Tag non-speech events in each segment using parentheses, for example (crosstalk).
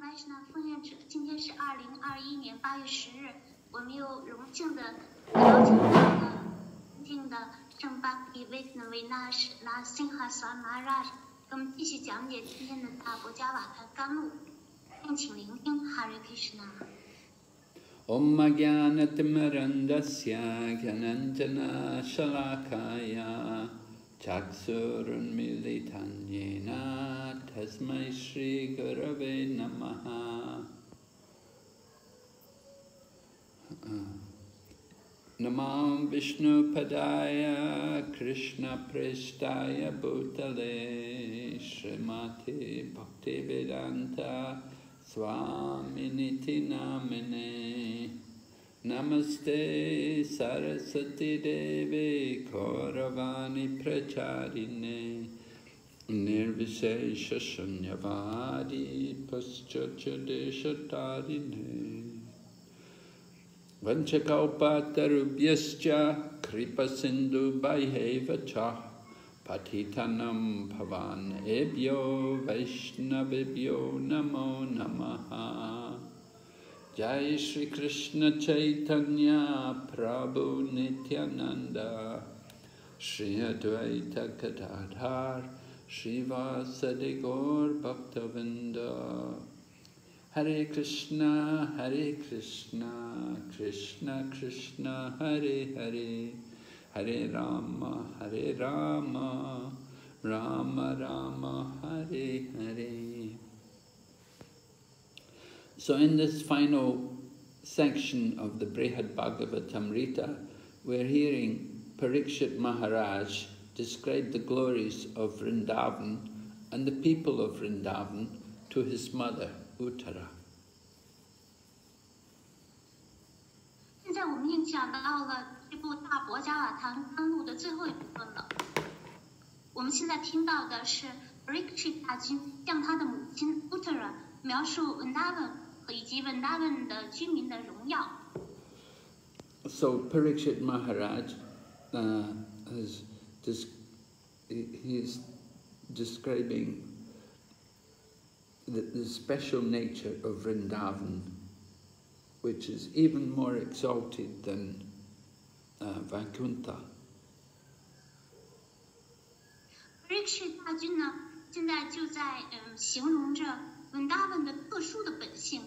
白石那奉献者，今天是二零二一年八月十日，我们又荣幸的邀请到了尊敬的圣巴比维斯维纳什拉辛哈萨马拉，给我们继续讲解今天的大伯加瓦坛甘露，敬请聆听哈瑞克什纳。 ॐ ज्ञानतिमरन्दस्य ज्ञानञ्जना शलाकाय चक्षुरुन्मिलितं येन तस्मै श्रीगुरवे नमः नमां विष्णुपदाय कृष्णप्रेष्ठाय भूतले श्रीमते भक्तिवेदान्ता स्वामिनिति नामिने नमस्ते Saraswati Namaste Saraswati Devi Gauravani Pracharine Nirvishesha Shunyavadi Paschachadeshatarine Vanchakalpatarubhyascha Kripa Sindhu Baihevacha Patitanam Pavan Ebhyo Vaishnavebhyo Namo Namaha. Jai Shri Krishna Chaitanya Prabhu Nityananda Shri Advaita Gadadhar Shrivasadi Gaura Bhaktavrinda Hare Krishna Hare Krishna Krishna Krishna Hare Hare Hare Rama Hare Rama Rama Rama Hare Hare So in this final section of the Brihad Bhagavatamrita, we're hearing Parikshit Maharaj describe the glories of Vrindavan and the people of Vrindavan to his mother, Uttara. 现在我们已经讲到了这部《大伯加瓦坛甘露》的最后一部分了。我们现在听到的是 Parikshit 大君向他的母亲 Uttara 描述 Vrindavan 和 以及 Vrindavan 的居民的荣耀。 So Parikshit Maharaj uh, is dis- he- he's describing the, the special nature of Vrindavan, which is even more exalted than uh, Vaikuntha. Parikshit 大君呢，现在就在嗯形容着 文达问的特殊的本性。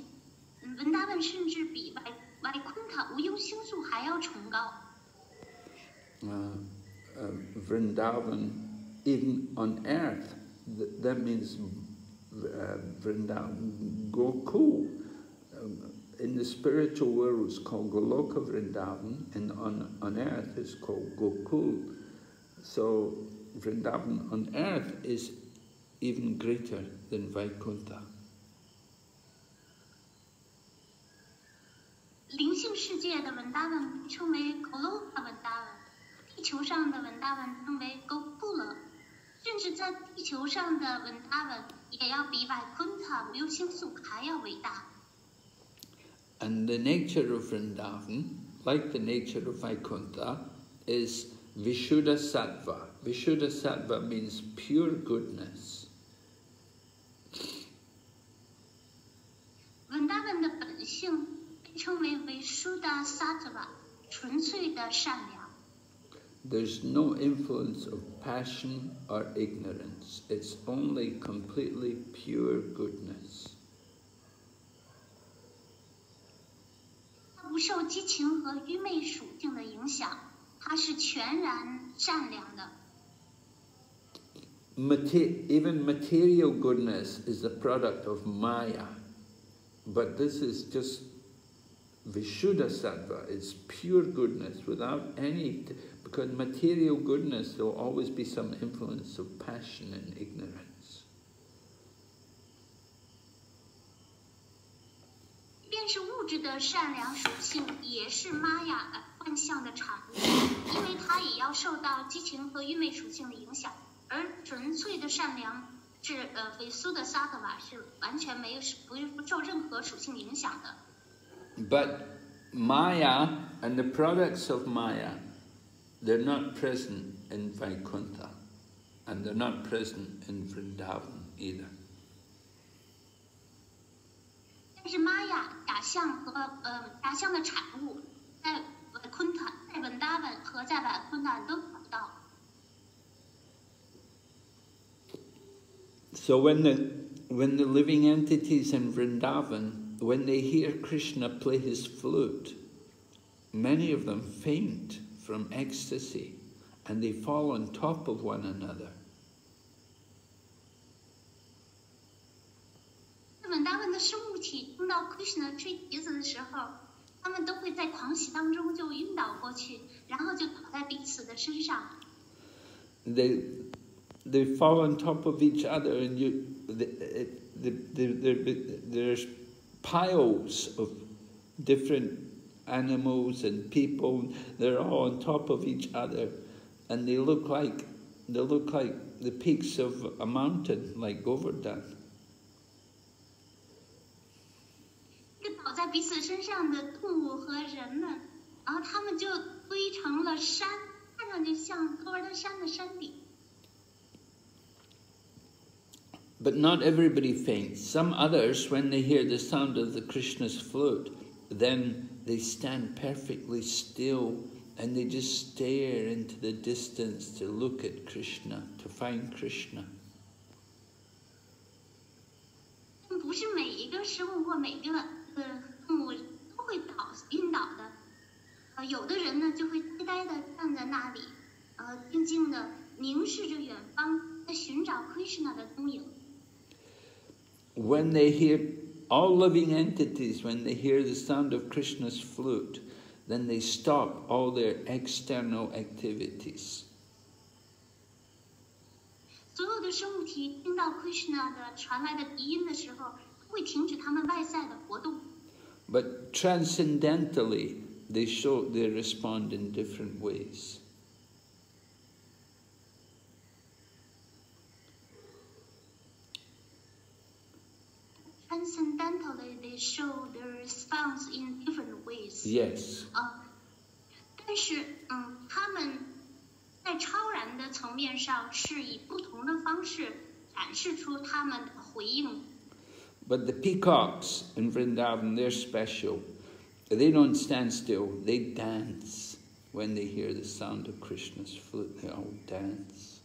文达问甚至比外外昆塔无忧星宿还要崇高。Uh, uh, Vrindavan, even on earth, th that means uh, Vrindavan, Gokul. Um, in the spiritual world, it's called Goloka Vrindavan, and on, on earth, it's called Gokul. So Vrindavan on earth is even greater than Vaikuntha. 灵性世界的文达文称为 Goloka 文达文，地球上的文达文称为 Gokula，甚至在地球上的文达文也要比外昆塔无忧星宿还要伟大。 And the nature of Vrindavan, like the nature of Vaikuntha, is Vishuddha Sattva. Vishuddha Sattva means pure goodness. 文达文的本性被 称为为 Shuddha Sattva，纯粹的善良。 There's no influence of passion or ignorance. It's only completely pure goodness. 它不受激情和愚昧属性的影响，它是全然善良的。 Mate- even material goodness is the product of Maya. But this is just Vishuddha Sattva. is pure goodness without any... Because material goodness, there will always be some influence of passion and ignorance. 便是物质的善良属性，也是玛雅呃幻象的产物，因为它也要受到激情和愚昧属性的影响。而纯粹的善良是呃维苏的萨特瓦是完全没有不不受任何属性影响的。But Maya and the products of Maya, they're not present in Vaikuntha. And they're not present in Vrindavan either. 但是物质的善良属性，呃，维苏的萨特瓦是完全没有是不不受任何属性影响的。 And the products of Maya, they're not present in Vaikuntha, and they're not present in Vrindavan either. 是玛雅假象和呃假象的产物，在昆坦、在文达文和在瓦昆坦都找不到。 So when the when the living entities in Vrindavan, when they hear Krishna play his flute, many of them faint from ecstasy and they fall on top of one another. 在文达文的生物体听到 Krishna 吹笛子的时候，他们都会在狂喜当中就晕倒过去，然后就倒在彼此的身上。 They they fall on top of each other and you the, the, the, the, there's piles of different animals and people they're all on top of each other and they look like they look like the peaks of a mountain like Govardhan. 这个倒在彼此身上的动物和人们，然后他们就堆成了山，看上去像戈尔登山的山顶。 But not everybody faints. Some others, when they hear the sound of the Krishna's flute, then they stand perfectly still and they just stare into the distance to look at Krishna, to find Krishna. 不是每一个生物或每个呃动物都会倒晕倒的，呃，有的人呢就会呆呆的站在那里，呃，静静的凝视着远方，在寻找 Krishna 的踪影。 When they hear, all living entities, when they hear the sound of Krishna's flute, then they stop all their external activities. 所有的生物体听到 Krishna 的传来的笛音的时候，会停止他们外在的活动。 But transcendentally, they show they respond in different ways. Transcendentally, they show their response in different ways. Yes. 啊，但是，嗯，他们在超然的层面上是以不同的方式展示出他们的回应。 But the peacocks in Vrindavan, they're special. They don't stand still, they dance. When they hear the sound of Krishna's flute, they all dance.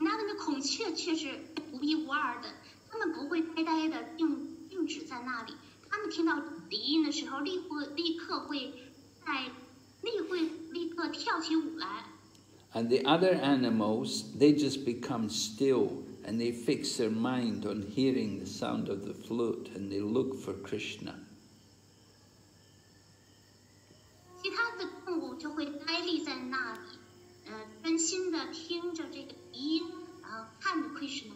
那们的孔雀却是独一无二的，他们不会呆呆的定定止在那里，他们听到笛音的时候，立会立刻会在立会立刻跳起舞来。 And the other animals, they just become still and they fix their mind on hearing the sound of the flute and they look for Krishna. 其他的动物就会呆立在那里，呃，专心的听着这个 笛音，然后看着 Krishna。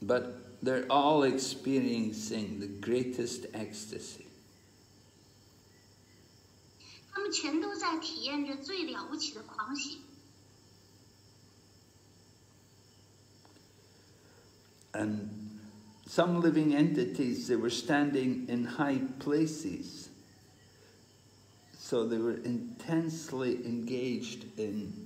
But they're all experiencing the greatest ecstasy. 他们全都在体验着最了不起的狂喜。 And some living entities, they were standing in high places. So they were intensely engaged in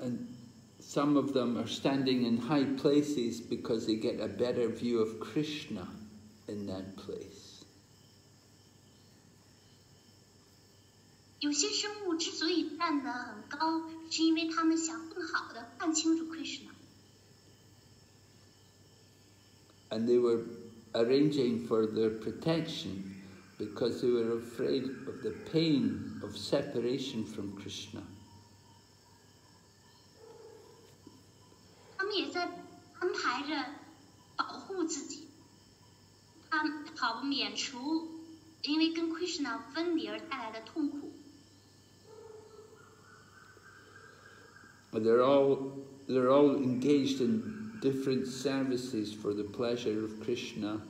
And some of them are standing in high places because they get a better view of Krishna in that place. 有些生物之所以站得很高，是因为他们想更好的看清楚 Krishna。 And they were arranging for their protection because they were afraid of the pain of separation from Krishna. 们也在安排着保护自己，他们好免除因为跟 Krishna 分离而带来的痛苦。 they're all they're all engaged in different services for the pleasure of Krishna,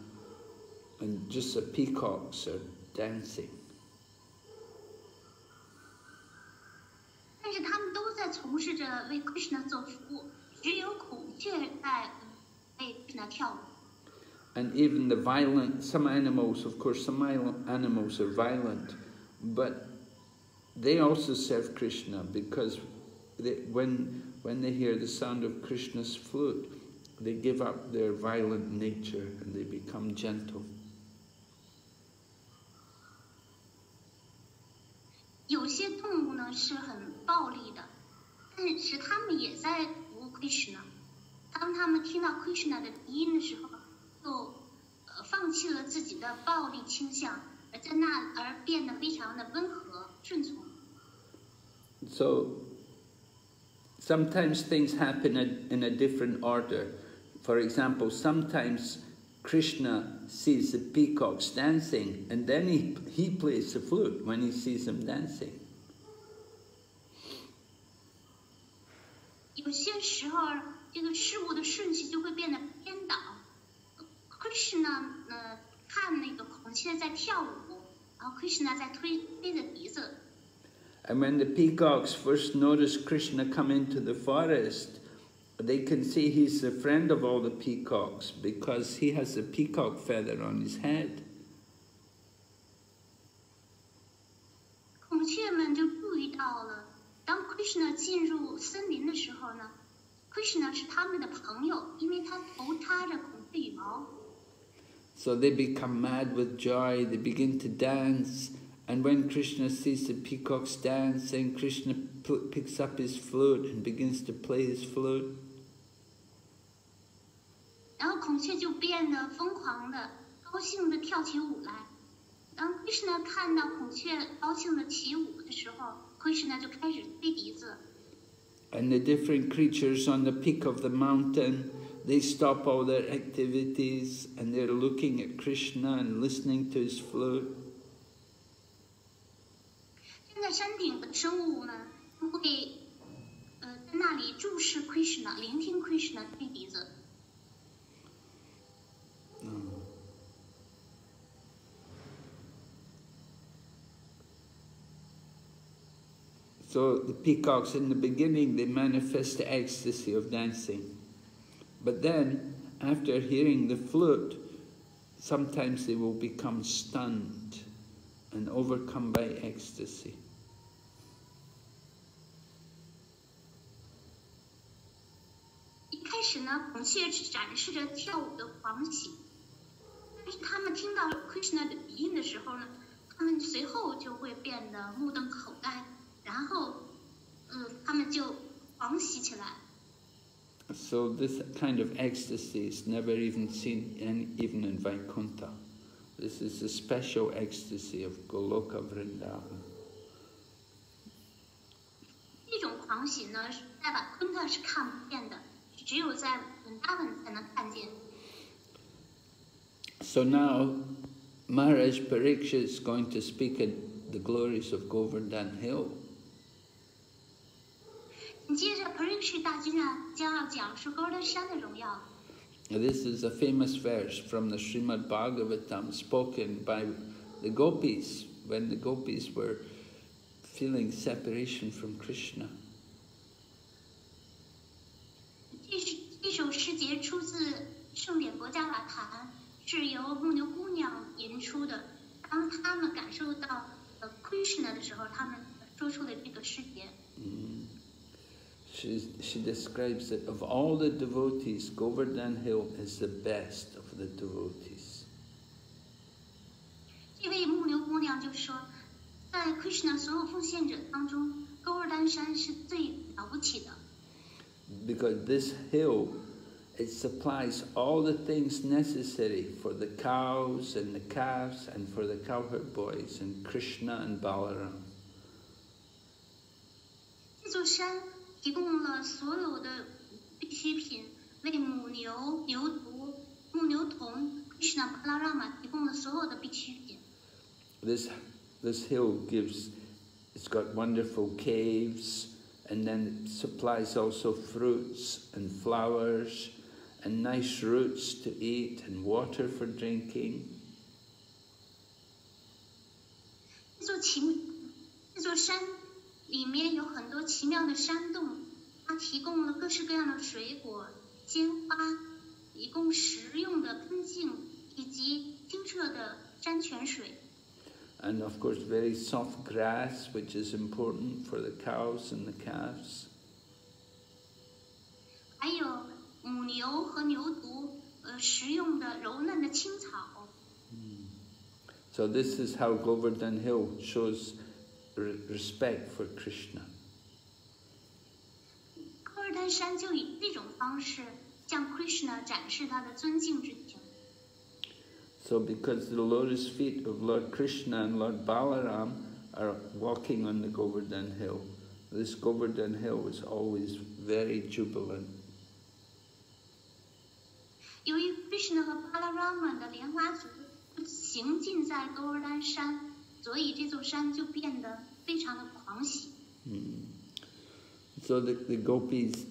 and just the peacocks are dancing. 但是他们都在从事着为 Krishna 做服务， 只有孔雀在为 Krishna 跳舞。And even the violent, some animals, of course, some animals are violent, but they also serve Krishna because they, when, when they hear the sound of Krishna's flute, they give up their violent nature and they become gentle. 有些动物呢是很暴力的，但是他们也在服务 Krishna。当他们听到 Krishna 的笛音的时候，就呃放弃了自己的暴力倾向，而在那而变得非常的温和顺从。So sometimes things happen in a different order. For example, sometimes Krishna sees the peacocks dancing and then he, he plays the flute when he sees them dancing. 有些时候，这个事物的顺序就会变得颠倒。Krishna 呢，看那个孔雀在跳舞，然后 Krishna 在推推着笛子。And when the peacocks first notice Krishna come into the forest, they can see he's the friend of all the peacocks because he has a peacock feather on his head. Krishna 进入森林的时候呢，Krishna 是他们的朋友，因为他头插着孔雀羽毛。So they become mad with joy, they begin to dance, and when Krishna sees the peacocks dancing, Krishna picks up his flute and begins to play his flute. 然后孔雀就变得疯狂的、高兴的跳起舞来。当 Krishna 看到孔雀高兴的起舞的时候 ，Krishna 就开始吹笛子。And the different creatures on the peak of the mountain, they stop all their activities and they're looking at Krishna and listening to his flute. 站在山顶的生物呢，会呃在那里注视 Krishna，聆听 Krishna 吹笛子。 So the peacocks in the beginning, they manifest the ecstasy of dancing. But then, after hearing the flute, sometimes they will become stunned and overcome by ecstasy. 一开始呢，孔雀只展示着跳舞的狂喜，但是他们听到 Krishna 的鼻音的时候呢，他们随后就会变得目瞪口呆。 然后，嗯，他们就狂喜起来。So this kind of ecstasy is never even seen in, even in Vaikuntha. This is the special ecstasy of Goloka Vrindavan. 这种狂喜呢，在 Vaikuntha 是看不见的，只有在 Vrindavan 才能看见。So now, Maharaj Pariksha is going to speak of the glories of Govardhan Hill. 接着，Parikshit 大君啊将要讲述高登山的荣耀。This is a famous verse from the Srimad Bhagavatam spoken by the gopis when the gopis were feeling separation from Krishna. 这是这首诗节出自圣典国家瓦坛，是由牧牛姑娘吟出的。当他们感受到呃 Krishna 的时候，他们说出了这个诗节。Mm. She, she describes that of all the devotees, Govardhan Hill is the best of the devotees. 这位牧牛姑娘就说，在 Krishna 所有奉献者当中，勾尔丹山是最了不起的。Because this hill, it supplies all the things necessary for the cows and the calves and for the cowherd boys and Krishna and Balaram. 这座山 提供了所有的必需品，为母牛、牛犊、牧牛童 Krishna Balarama 提供了所有的必需品。This this hill gives, it's got wonderful caves and then it supplies also fruits and flowers and nice roots to eat and water for drinking. 这座奇这座山 里面有很多奇妙的山洞，它提供了各式各样的水果、鲜花，提供食用的喷净以及清澈的山泉水。And of course, very soft grass, which is important for the cows and the calves. 还有母牛和牛犊呃食用的柔嫩的青草。So this is how Govardhan Hill shows re respect for Krishna. 戈尔丹山就以这种方式向 Krishna 展示他的尊敬之情。So because the lotus feet of Lord Krishna and Lord Balaram are walking on the Govardhan Hill, this Govardhan Hill is always very jubilant. 由于 Krishna 和 Balarama 的莲花足行进在勾尔丹山，所以这座山就变得 非常的狂喜。Mm. So the, the gopis,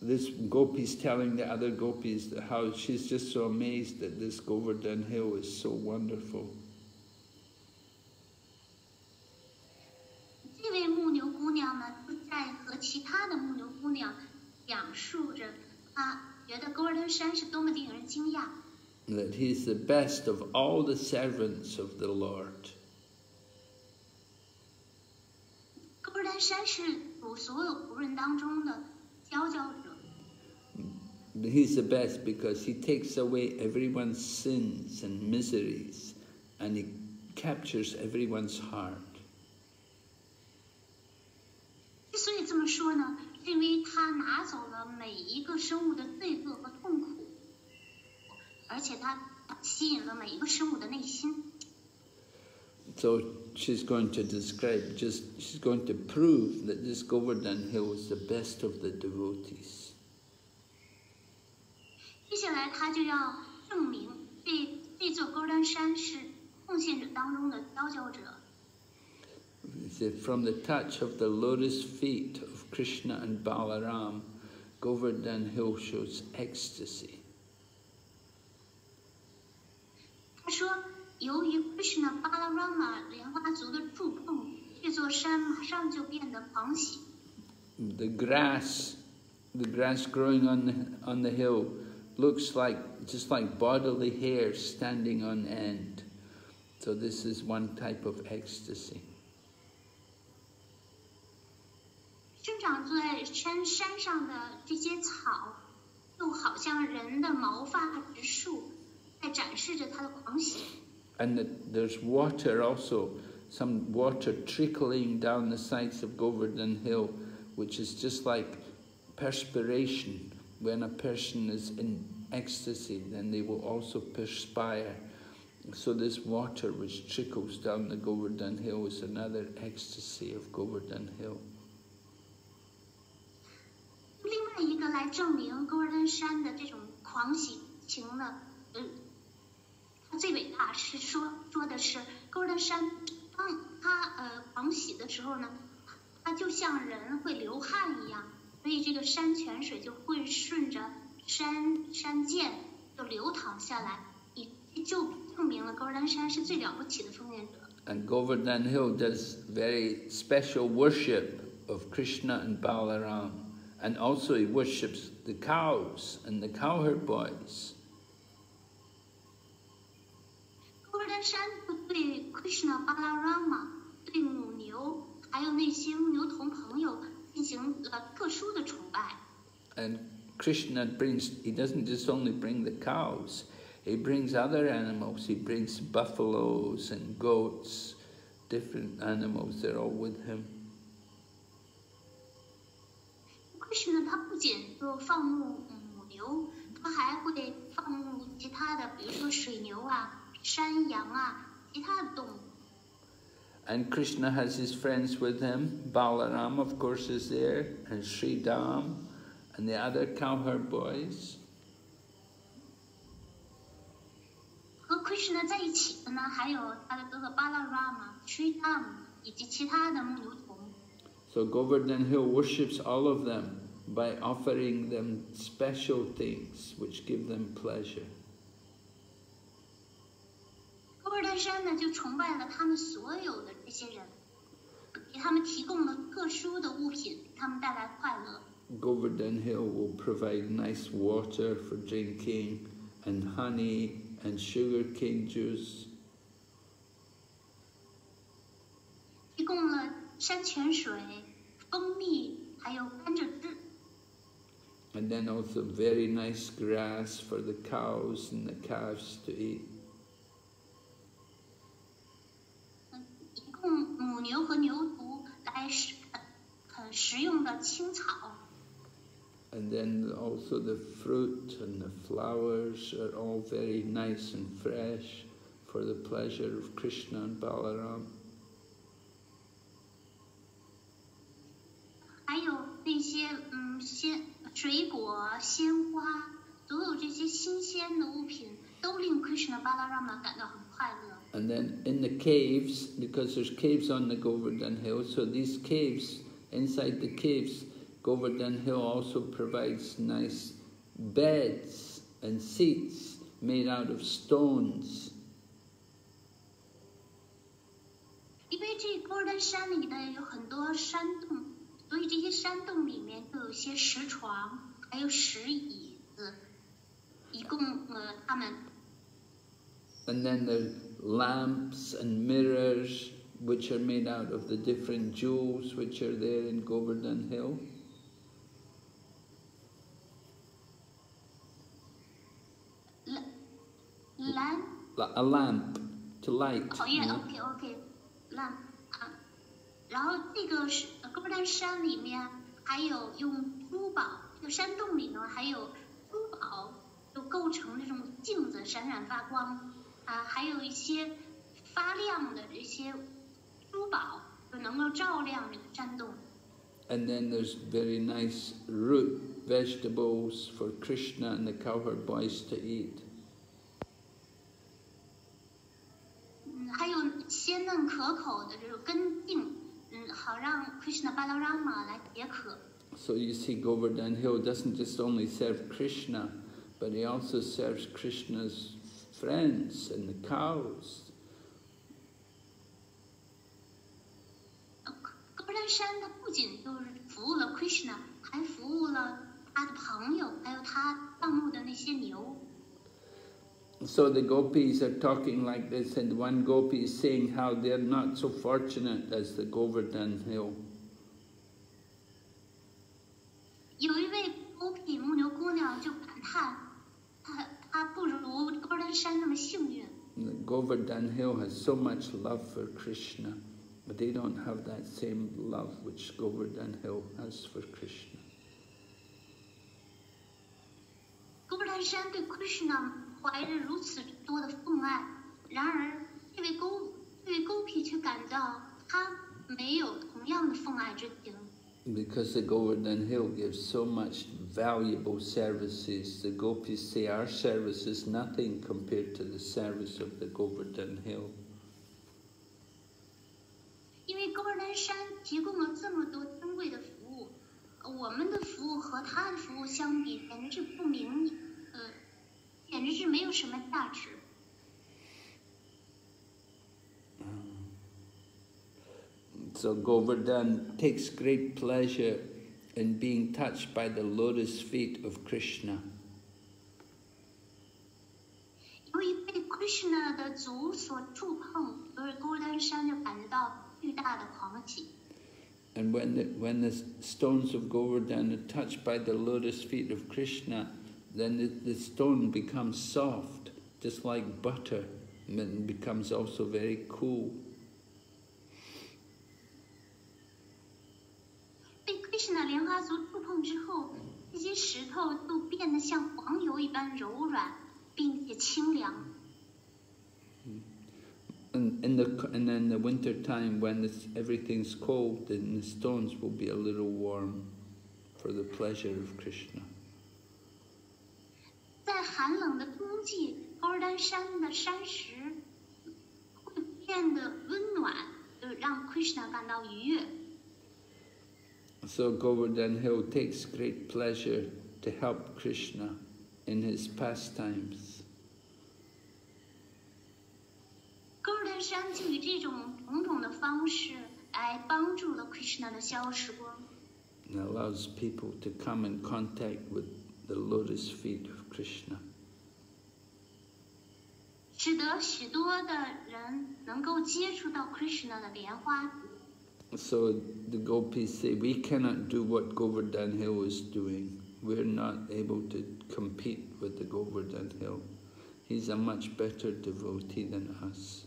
this gopi's telling the other gopis how she's just so amazed that this Govardhan hill is so wonderful. 这位牧牛姑娘呢，就在和其他的牧牛姑娘讲述着，她觉得勾尔丹山是多么令人惊讶。that he's the best of all the servants of the Lord. He's the best because he takes away everyone's sins and miseries and he captures everyone's heart. 之所以这么说呢，是因为他拿走了每一个生物的罪恶和痛苦。而且它吸引了每一个生物的内心。 So she's going to describe, just she's going to prove that this Govardhan Hill is the best of the devotees. 接下来，他就要证明这这座勾丹山是奉献者当中的佼佼者。From the touch of the lotus feet of Krishna and Balaram, Govardhan Hill shows ecstasy. 他说：“ 由于 Krishna Balarama 莲花族的触碰，这座山马上就变得狂喜。” The grass, the grass growing on the, on the hill looks like just like bodily hair standing on end. So this is one type of ecstasy. 生长在山山上的这些草，就好像人的毛发植树。 and there's water also, some water trickling down the sides of Govardhan Hill, which is just like perspiration. When a person is in ecstasy, then they will also perspire. So this water which trickles down the Govardhan Hill is another ecstasy of Govardhan Hill. 另外一个来证明勾尔登山的这种狂喜情呢，嗯。 最伟大是说说的是勾勒山，当他呃狂喜的时候呢，他就像人会流汗一样，所以这个山泉水就会顺着山山涧就流淌下来，也就证明了勾勒山是最了不起的奉献者。And Govardhan Hill does very special worship of Krishna and Balaram, and also he worships the cows and the cowherd boys. 登山对 Krishna Balarama 对母牛还有那些牧牛童朋友进行了特殊的崇拜。And Krishna brings, he doesn't just only bring the cows, he brings other animals. He brings buffaloes and goats, different animals, they're all with him. Krishna 他不仅就放牧母牛，他还会放牧其他的，比如说水牛啊。 and Krishna has his friends with him. Balaram, of course, is there, and Sri Dam, and the other cowherd boys. So Govardhan Hill worships all of them by offering them special things which give them pleasure. 戈尔丹山呢，就崇拜了他们所有的这些人，给他们提供了特殊的物品，给他们带来快乐。 Govardhan Hill will provide nice water for drinking and honey and sugarcane juice. 提供了山泉水、蜂蜜，还有甘蔗汁， And then also very nice grass for the cows and the calves to eat. 供母牛和牛犊来食呃呃食用的青草。And then also the fruit and the flowers are all very nice and fresh for the pleasure of Krishna and Balaram. 还有那些嗯鲜水果、鲜花，所有这些新鲜的物品都令 Krishna Balarama 感到很快乐。And then in the caves, because there's caves on the Govardhan Hill, so these caves, inside the caves, Govardhan Hill also provides nice beds and seats made out of stones. And then the lamps and mirrors, which are made out of the different jewels which are there in Govardhan Hill. 蓝蓝 Li- A lamp to light. 讨 you 厌 know. OK OK 蓝啊，然后这个是呃戈尔丹山里面还有用珠宝，这个山洞里呢还有珠宝，就构成这种镜子闪闪发光 啊，还有一些发亮的这些珠宝，就能够照亮这个山洞。 And then there's very nice root vegetables for Krishna and the cowherd boys to eat. 嗯，还有鲜嫩可口的这种根茎，嗯，好让 Krishna Balarama 来解渴。 So you see, Govardhan Hill doesn't just only serve Krishna, but he also serves Krishna's friends and the cows. 呃戈戈尔丹山它不仅就是服务了 Krishna，还服务了他的朋友，还有他放牧的那些牛。 So the gopis are talking like this, and one gopi is saying how they're not so fortunate as the Govardhan Hill. The Govardhan Hill has so much love for Krishna, but they don't have that same love which Govardhan Hill has for Krishna Because the Govardhan Hill gives so much valuable services, the gopis say our service is nothing compared to the service of the Govardhan Hill. 因为戈尔丹山提供了这么多珍贵的服务，呃我们的服务和他的服务相比，简直是不明，呃，简直是没有什么价值。 So Govardhan takes great pleasure in being touched by the lotus feet of Krishna. And when the, when the stones of Govardhan are touched by the lotus feet of Krishna, then the, the stone becomes soft, just like butter, and becomes also very cool. 被 Krishna 莲花足触碰之后，这些石头就变得像黄油一般柔软，并且清凉。And in the and then the winter time when this, everything's cold, then the stones will be a little warm for the pleasure of Krishna. 在寒冷的冬季，高尔丹山的山石会变得温暖，就让 Krishna 感到愉悦。So Govardhan Hill takes great pleasure to help Krishna in his pastimes. 勾尔丹山就以这种种种的方式来帮助了 Krishna 的消时光， and allows people to come in contact with the lotus feet of Krishna. 使得许多的人能够接触到 Krishna 的莲花指。 so the gopis say, we cannot do what Govardhan Hill is doing. We're not able to compete with the Govardhan Hill. He's a much better devotee than us.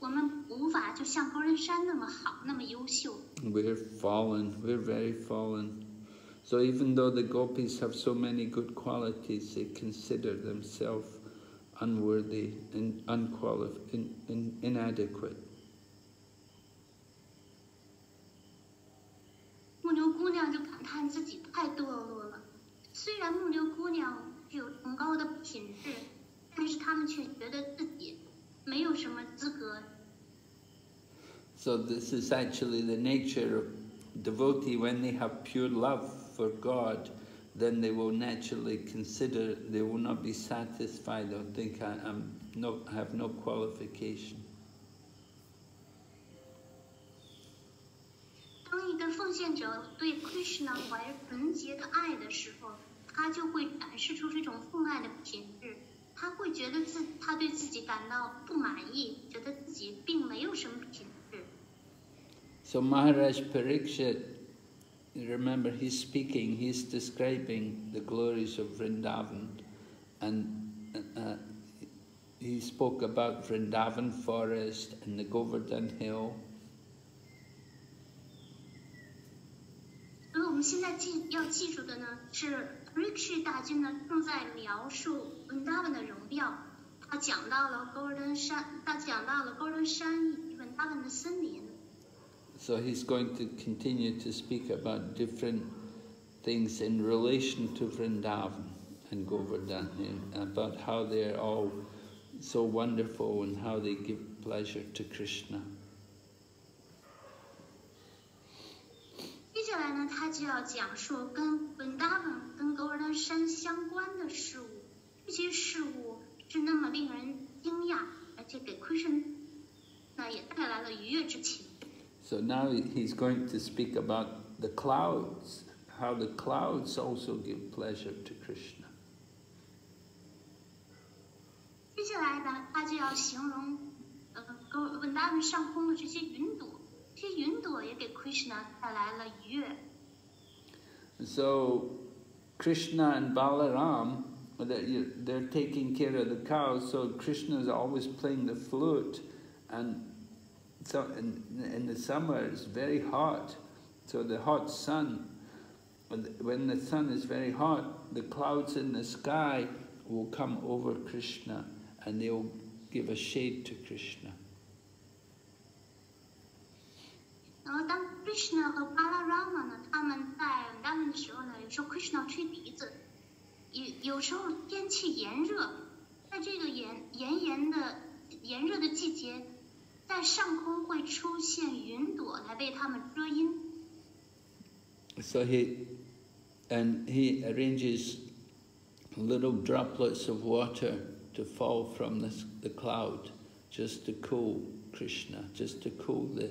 我们不能像勾尔丹山那样提供那么多的服务，也没办法跟勾尔丹山竞争。我们无法就像勾尔丹山那么好，那么优秀。 We're fallen, we're very fallen. So even though the gopis have so many good qualities, they consider themselves unworthy and unqualified, in, in, inadequate. 木牛姑娘就感叹自己太堕落了。虽然木牛姑娘具有崇高的品质，但是她们却觉得自己 没有什么资格 So this is actually the nature of devotee when they have pure love for God, then they will naturally consider they will not be satisfied. They'll think I am no have no qualification. 当一个奉献者对 Krishna 怀着纯洁的爱的时候，他就会展示出这种奉爱的品质。 他会觉得自他对自己感到不满意，觉得自己并没有什么品质。 So Maharaj Parikshit, you remember he's speaking, he's describing the glories of Vrindavan, and uh, he spoke about Vrindavan forest and the Govardhan hill. 所以我们现在记要记住的呢，是 Rishi 大军呢正在描述温达文的荣耀。他讲到了 Golden 山，他讲到了 Golden 山以及温达文的森林。 So he's going to continue to speak about different things in relation to Vrindavan and Govardhan, and about how they're all so wonderful and how they give pleasure to Krishna. 下来呢，他就要讲述跟温达文、跟 Golden 山相关的事物。这些事物是那么令人惊讶，而且给 Krishna 那也带来了愉悦之情。 So now he's going to speak about the clouds, how the clouds also give pleasure to Krishna. 接下来呢，他就要形容，呃，跟温达文上空的这些云朵， 这些云朵也给 Krishna 带来了愉悦。 So Krishna and Balaram, they're they're taking care of the cows, so Krishna is always playing the flute, and so in, in the summer it's very hot, so the hot sun, when the- when the sun is very hot, the clouds in the sky will come over Krishna and they'll give a shade to Krishna. 然后当 Krishna 和 Balarama 呢，他们在温达文的时候呢，有时候 Krishna 吹笛子，有有时候天气炎热，在这个炎炎炎的炎热的季节，在上空会出现云朵来为他们遮阴。 So he and he arranges little droplets of water to fall from this, the cloud just to cool Krishna, just to cool the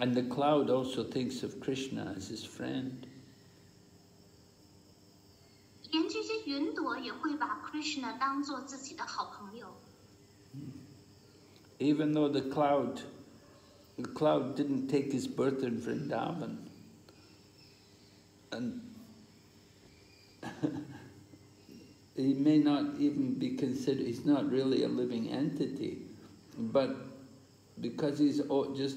And the cloud also thinks of Krishna as his friend. Even though the cloud, the cloud didn't take his birth in Vrindavan, and (laughs) he may not even be considered, he's not really a living entity, but because he's just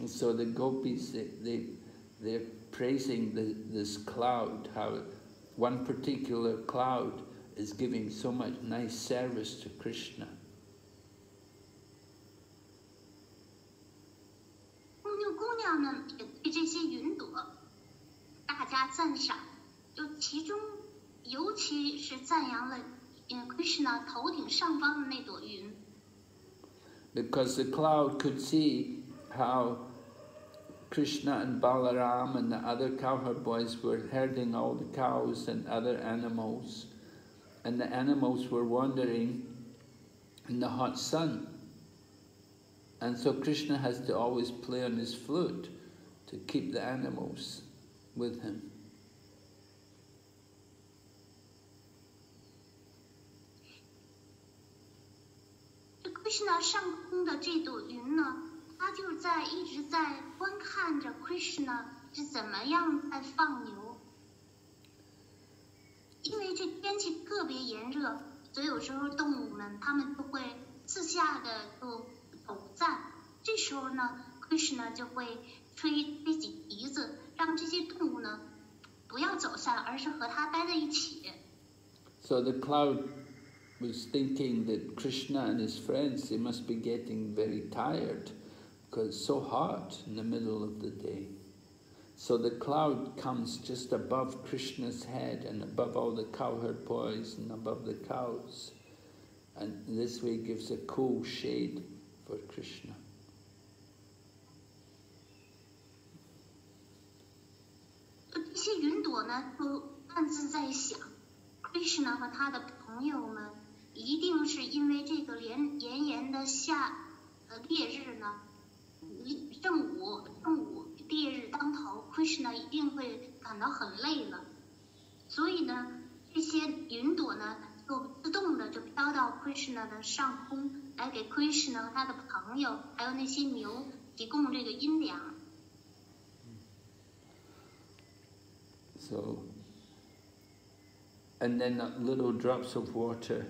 And so the gopis, they, they, they're praising the, this cloud, how one particular cloud is giving so much nice service to Krishna. Uh, because the cloud could see how Krishna and Balaram and the other cowherd boys were herding all the cows and other animals, and the animals were wandering in the hot sun. And so Krishna has to always play on his flute to keep the animals with him. Krishna 上空的这朵云呢， 他就在一直在观看着 Krishna 是怎么样在放牛。因为这天气特别炎热，所以有时候动物们它们就会自下的就赞，这时候呢，Krishna 就会吹吹起笛子，让这些动物呢不要走散，而是和他待在一起。So the cloud was thinking that Krishna and his friends they must be getting very tired because it's so hot in the middle of the day. So the cloud comes just above Krishna's head and above all the cowherd boys and above the cows. And this way gives a cool shade for Krishna. 这些云朵呢，都暗自在想，Krishna 和他的朋友们一定是因为这个炎炎炎的夏呃烈日呢， 正午正午烈日当头，Krishna 一定会感到很累了，所以呢，这些云朵呢，就自动的就飘到 Krishna 的上空。来给 Krishna 他的朋友，还有那些牛提供这个阴凉。So, and then little drops of water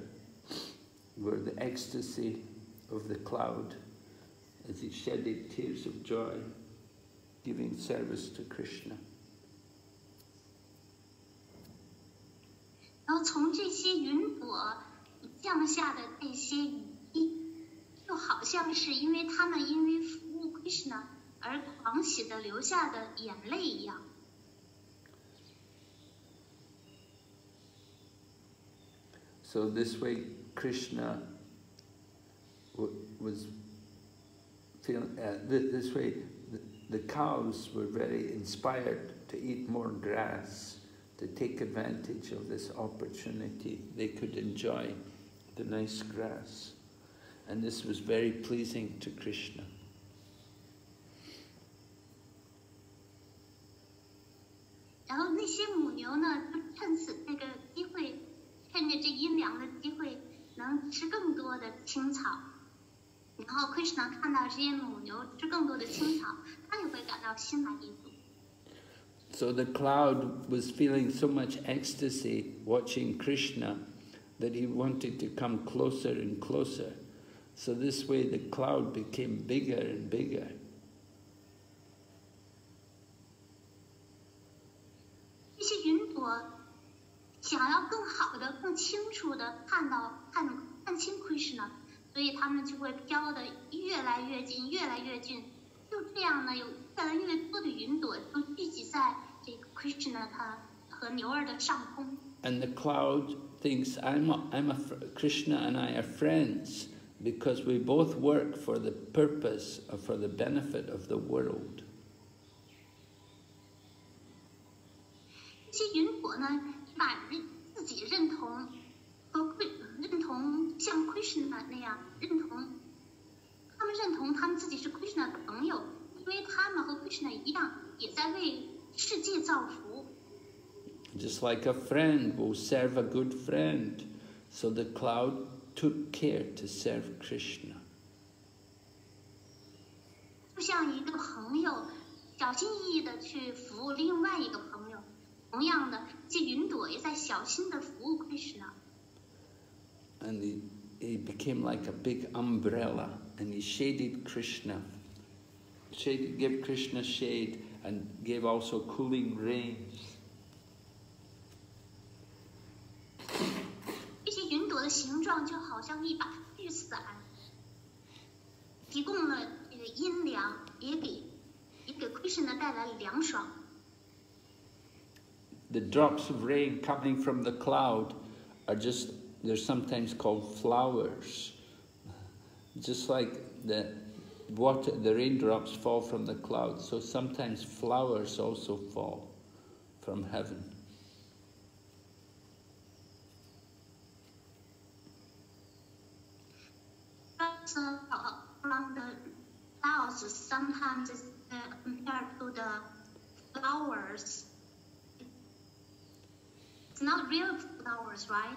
were the ecstasy of the cloud as he shedded tears of joy, giving service to Krishna. 然后从这些云朵降下的这些雨就好像是因为他们因为服务 Krishna 而狂喜的流下的眼泪一样。So this way, Krishna was feeling. Uh, this way, the cows were very inspired to eat more grass, to take advantage of this opportunity. They could enjoy the nice grass. And this was very pleasing to Krishna. 然然后 Krishna 看到这些母牛吃更多的青草，他也会感到心满意足。So the cloud was feeling so much ecstasy watching Krishna that he wanted to come closer and closer. So this way the cloud became bigger and bigger. 所以他们就会飘得越来越近、越来越近。就这样呢，有越来越多的云朵都聚集在这个 Krishna 他和牛儿的上空。And the cloud thinks I'm a, I'm a Krishna and I are friends because we both work for the purpose or for the benefit of the world. 这些云朵呢，把自己认同 和 Kri- 认同像 Krishna 那样认同，他们认同他们自己是 Krishna 的朋友，因为他们和 Krishna 一样，也在为世界造福。Just like a friend will serve a good friend. So the cloud took care to serve Krishna. 就像一个朋友小心翼翼的去服务另外一个朋友，同样的，这云朵也在小心的服务 Krishna。and he, he became like a big umbrella and he shaded Krishna, shaded, gave Krishna shade and gave also cooling rains. The drops of rain coming from the cloud are just they're sometimes called flowers. Just like the water, the raindrops fall from the clouds, so sometimes flowers also fall from heaven. From the clouds sometimes uh, compared to the flowers. It's not real flowers, right?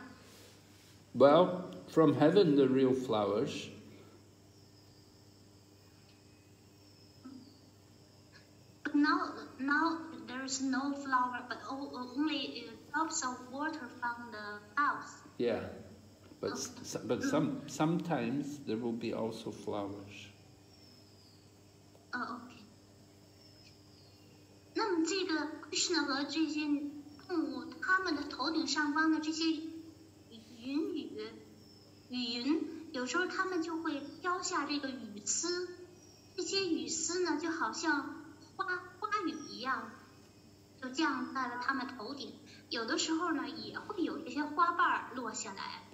Well, from heaven, the real flowers. But now, now there's no flower, but o- only uh, drops of water from the clouds. Yeah, but s- but some sometimes there will be also flowers. 呃，OK。那么这个 Krishna 和这些动物，它们的头顶上方的这些 云雨雨云，有时候它们就会飘下这个雨丝，这些雨丝呢，就好像花花雨一样，就降在了它们头顶。有的时候呢，也会有这些花瓣儿落下来。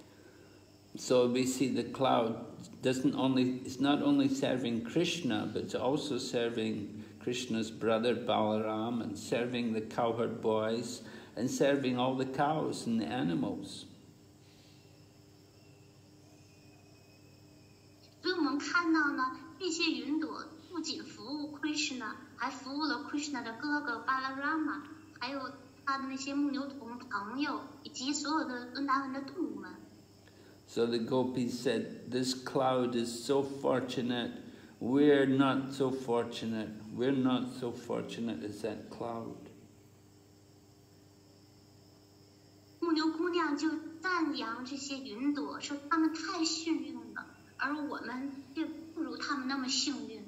So we see the cloud doesn't only it's not only serving Krishna, but it's also serving Krishna's brother Balaram and serving the cowherd boys and serving all the cows and the animals. 所以我们看到呢，这些云朵不仅服务 Krishna，还服务了 Krishna 的哥哥巴拉 Rama，还有他的那些牧牛童朋友，以及所有的温达文的动物们。So the gopis said, This cloud is so fortunate, we're not so fortunate, we're not so fortunate as that cloud. 牧牛姑娘就赞扬这些云朵，说他们太幸运了，而我们却不如他们那么幸运。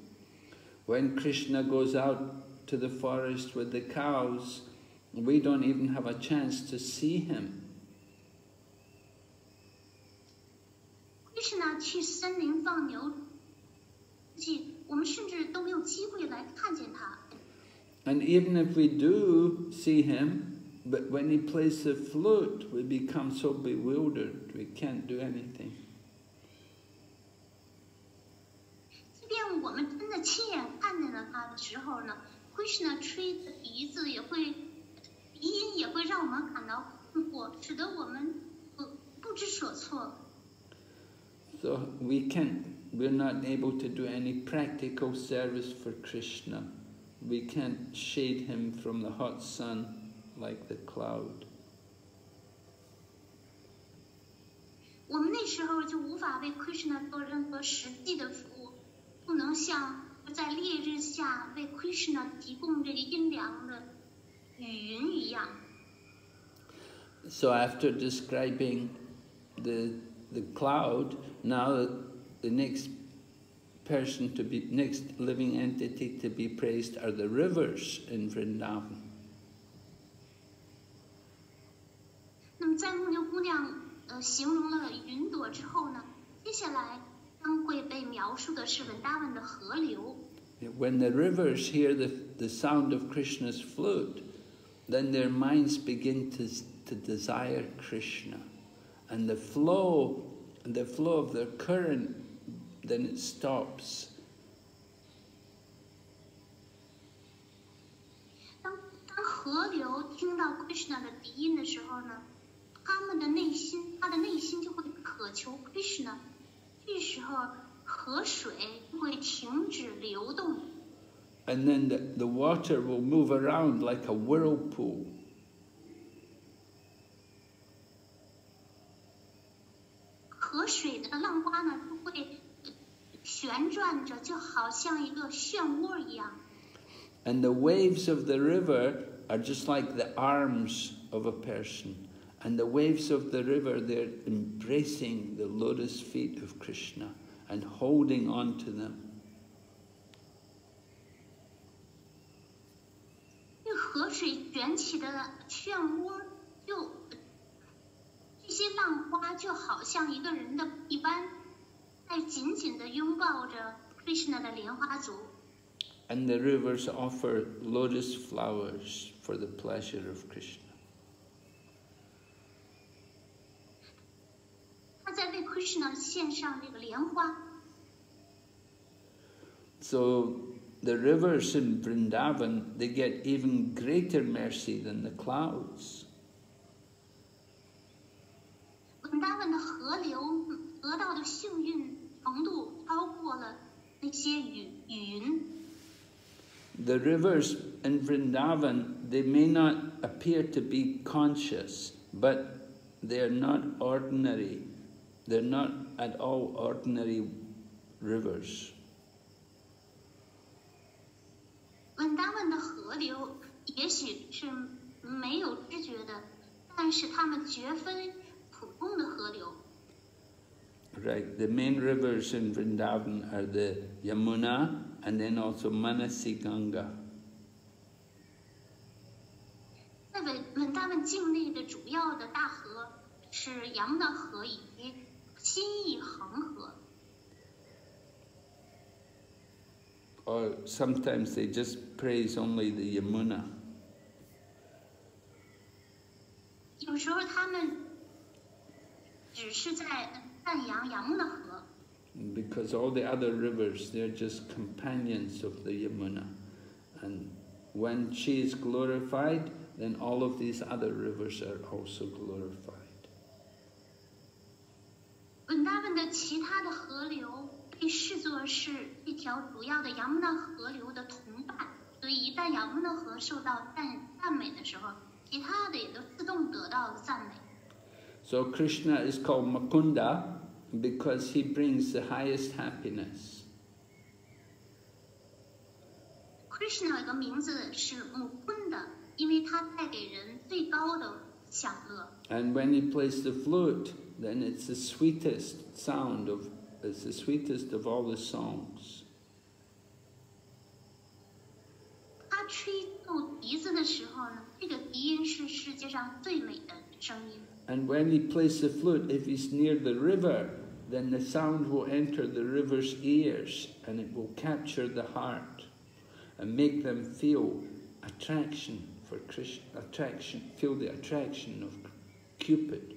When Krishna goes out to the forest with the cows, we don't even have a chance to see him. Krishna 去森林放牛记，我们甚至都没有机会来看见他。 And even if we do see him, but when he plays the flute, we become so bewildered, we can't do anything. 便我们真的亲眼看见了他的时候呢，Krishna 吹的笛子也会，笛音也会让我们感到困惑，使得我们呃不知所措。 So we can't, we're not able to do any practical service for Krishna. We can't shade him from the hot sun like the cloud. 我们那时候就无法为 Krishna 做任何实际的服务， 不能像在烈日下为 Krishna 提供这个阴凉的雨云一样。So after describing the, the cloud, now the next person to be, next living entity to be praised are the rivers in Vrindavan. 那么在牧牛姑娘呃形容了云朵之后呢，接下来 将会被描述的是文达文的河流。 When the rivers hear the, the sound of Krishna's flute, then their minds begin to, to desire Krishna. And the flow, the flow of their current, then it stops. 当当河流听到 Krishna 的笛音的时候呢， 他们的内心，他的内心就会渴求 Krishna， 这时候河水会停止流动。And then the, the water will move around like a whirlpool. 河水的浪花呢，就会旋转着，就好像一个漩涡一样。And the waves of the river are just like the arms of a person. And the waves of the river, they're embracing the lotus feet of Krishna and holding on to them. And the rivers offer lotus flowers for the pleasure of Krishna. 在为 Krishna 献上这个莲花。 So the rivers in Vrindavan, they get even greater mercy than the clouds. 文达文的河流得到的幸运程度超过了那些雨雨云。 The rivers in Vrindavan, they may not appear to be conscious, but they are not ordinary. They're not at all ordinary rivers. 文达文的河流也许是没有知觉的，但是它们绝非普通的河流。 Right, the main rivers in Vrindavan are the Yamuna and then also Manasi Ganga. 在文文达文境内的主要的大河是杨的河以及 新义恒河。 Or sometimes they just praise only the Yamuna. 有时候他们只是在赞扬杨的河， Because all the other rivers, they're just companions of the Yamuna. And when she is glorified, then all of these other rivers are also glorified. So Krishna is called Mukunda because he brings the highest happiness. Krishna 有个名字是 Mukunda，因为他带给人最高的享乐。And when he plays the flute then it's the sweetest sound of, it's the sweetest of all the songs. And when he plays the flute, if he's near the river, then the sound will enter the river's ears and it will capture the heart and make them feel attraction for Krishna, attraction, feel the attraction of Cupid.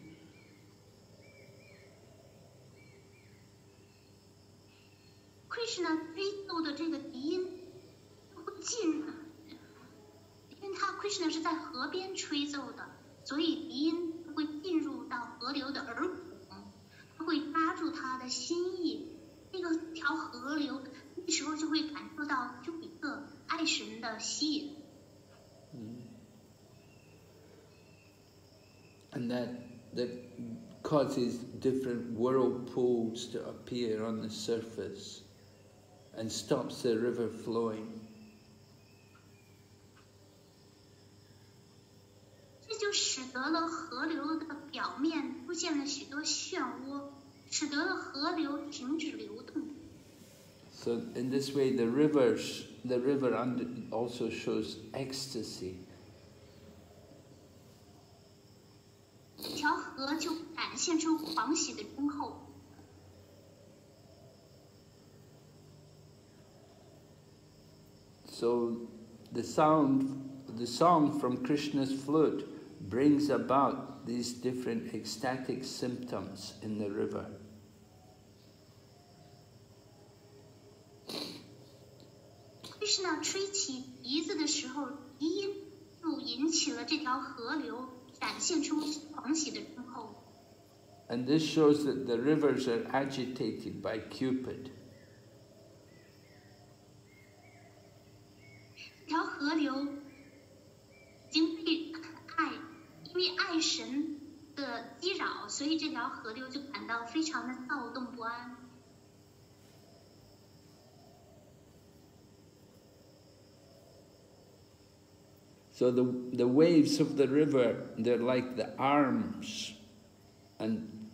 Krishna 吹奏的这个笛音会进入，因为他 Krishna 是在河边吹奏的，所以笛音会进入到河流的耳孔，它会抓住他的心意。这个条河流那时候就会感受到就一个爱神的吸引。嗯 And that, that causes different whirlpools to appear on the surface and stops the river flowing. 这就使得了河流的表面出现了许多漩涡，使得了河流停止流动。 So in this way, the rivers, the river under, also shows ecstasy. 这条河就展现出狂喜的忠厚。 So the sound, the song from Krishna's flute brings about these different ecstatic symptoms in the river. krishna 吹起笛子的时候，笛音就引起了这条河流，展 展现出狂喜的忠厚。 And this shows that the rivers are agitated by Cupid. 条河流已经被爱，因为爱神的激扰，所以这条河流就感到非常的躁动不安。 So the, the waves of the river, they're like the arms. And,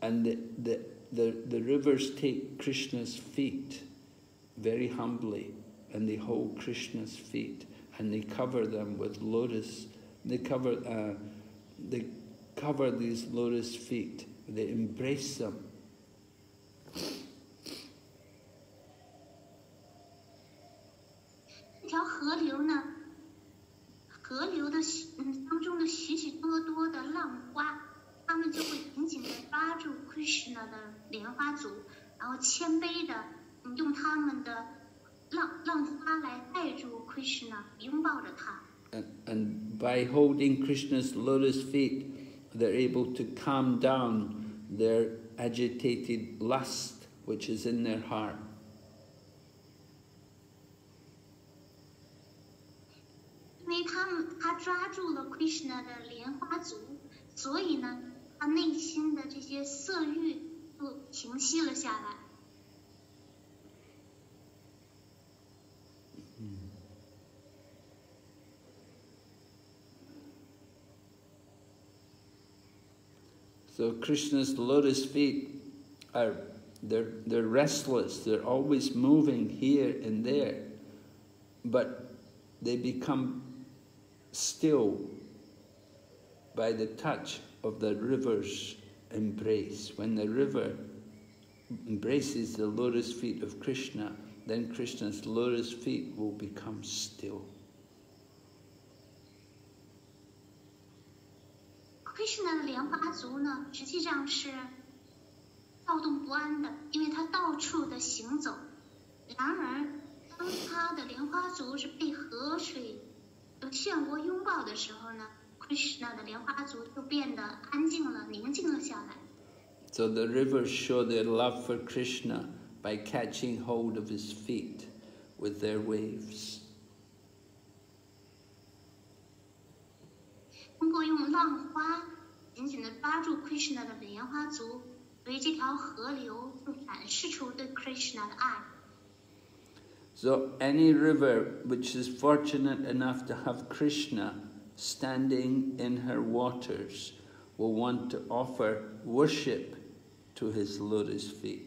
and the, the, the, the rivers take Krishna's feet very humbly, and they hold Krishna's feet, and they cover them with lotus. They cover, uh, they cover these lotus feet. They embrace them. 这条河流呢，河流的许嗯当中的许许多多的浪花，它们就会紧紧的抓住 Krishna 的莲花足，然后谦卑的嗯用他们的 浪浪花来带住 Krishna，拥抱着他。 And, and by holding Krishna's lotus feet, they're able to calm down their agitated lust, which is in their heart. 因为他们他抓住了 Krishna 的莲花足，所以呢，他内心的这些色欲就平息了下来。 So Krishna's lotus feet are they're, they're restless, they're always moving here and there, but they become still by the touch of the river's embrace. When the river embraces the lotus feet of Krishna, then Krishna's lotus feet will become still. Krishna 的莲花足呢，实际上是躁动不安的，因为他到处的行走。然而，当他的莲花足是被河水的漩涡拥抱的时候呢，Krishna 的莲花足就变得安静了、宁静了下来。So the rivers show their love for Krishna by catching hold of his feet with their waves. 通过用浪花紧紧地抓住 Krishna 的莲花足，所以这条河流就展示出对 Krishna 的爱。 So any river which is fortunate enough to have Krishna standing in her waters will want to offer worship to his lotus feet.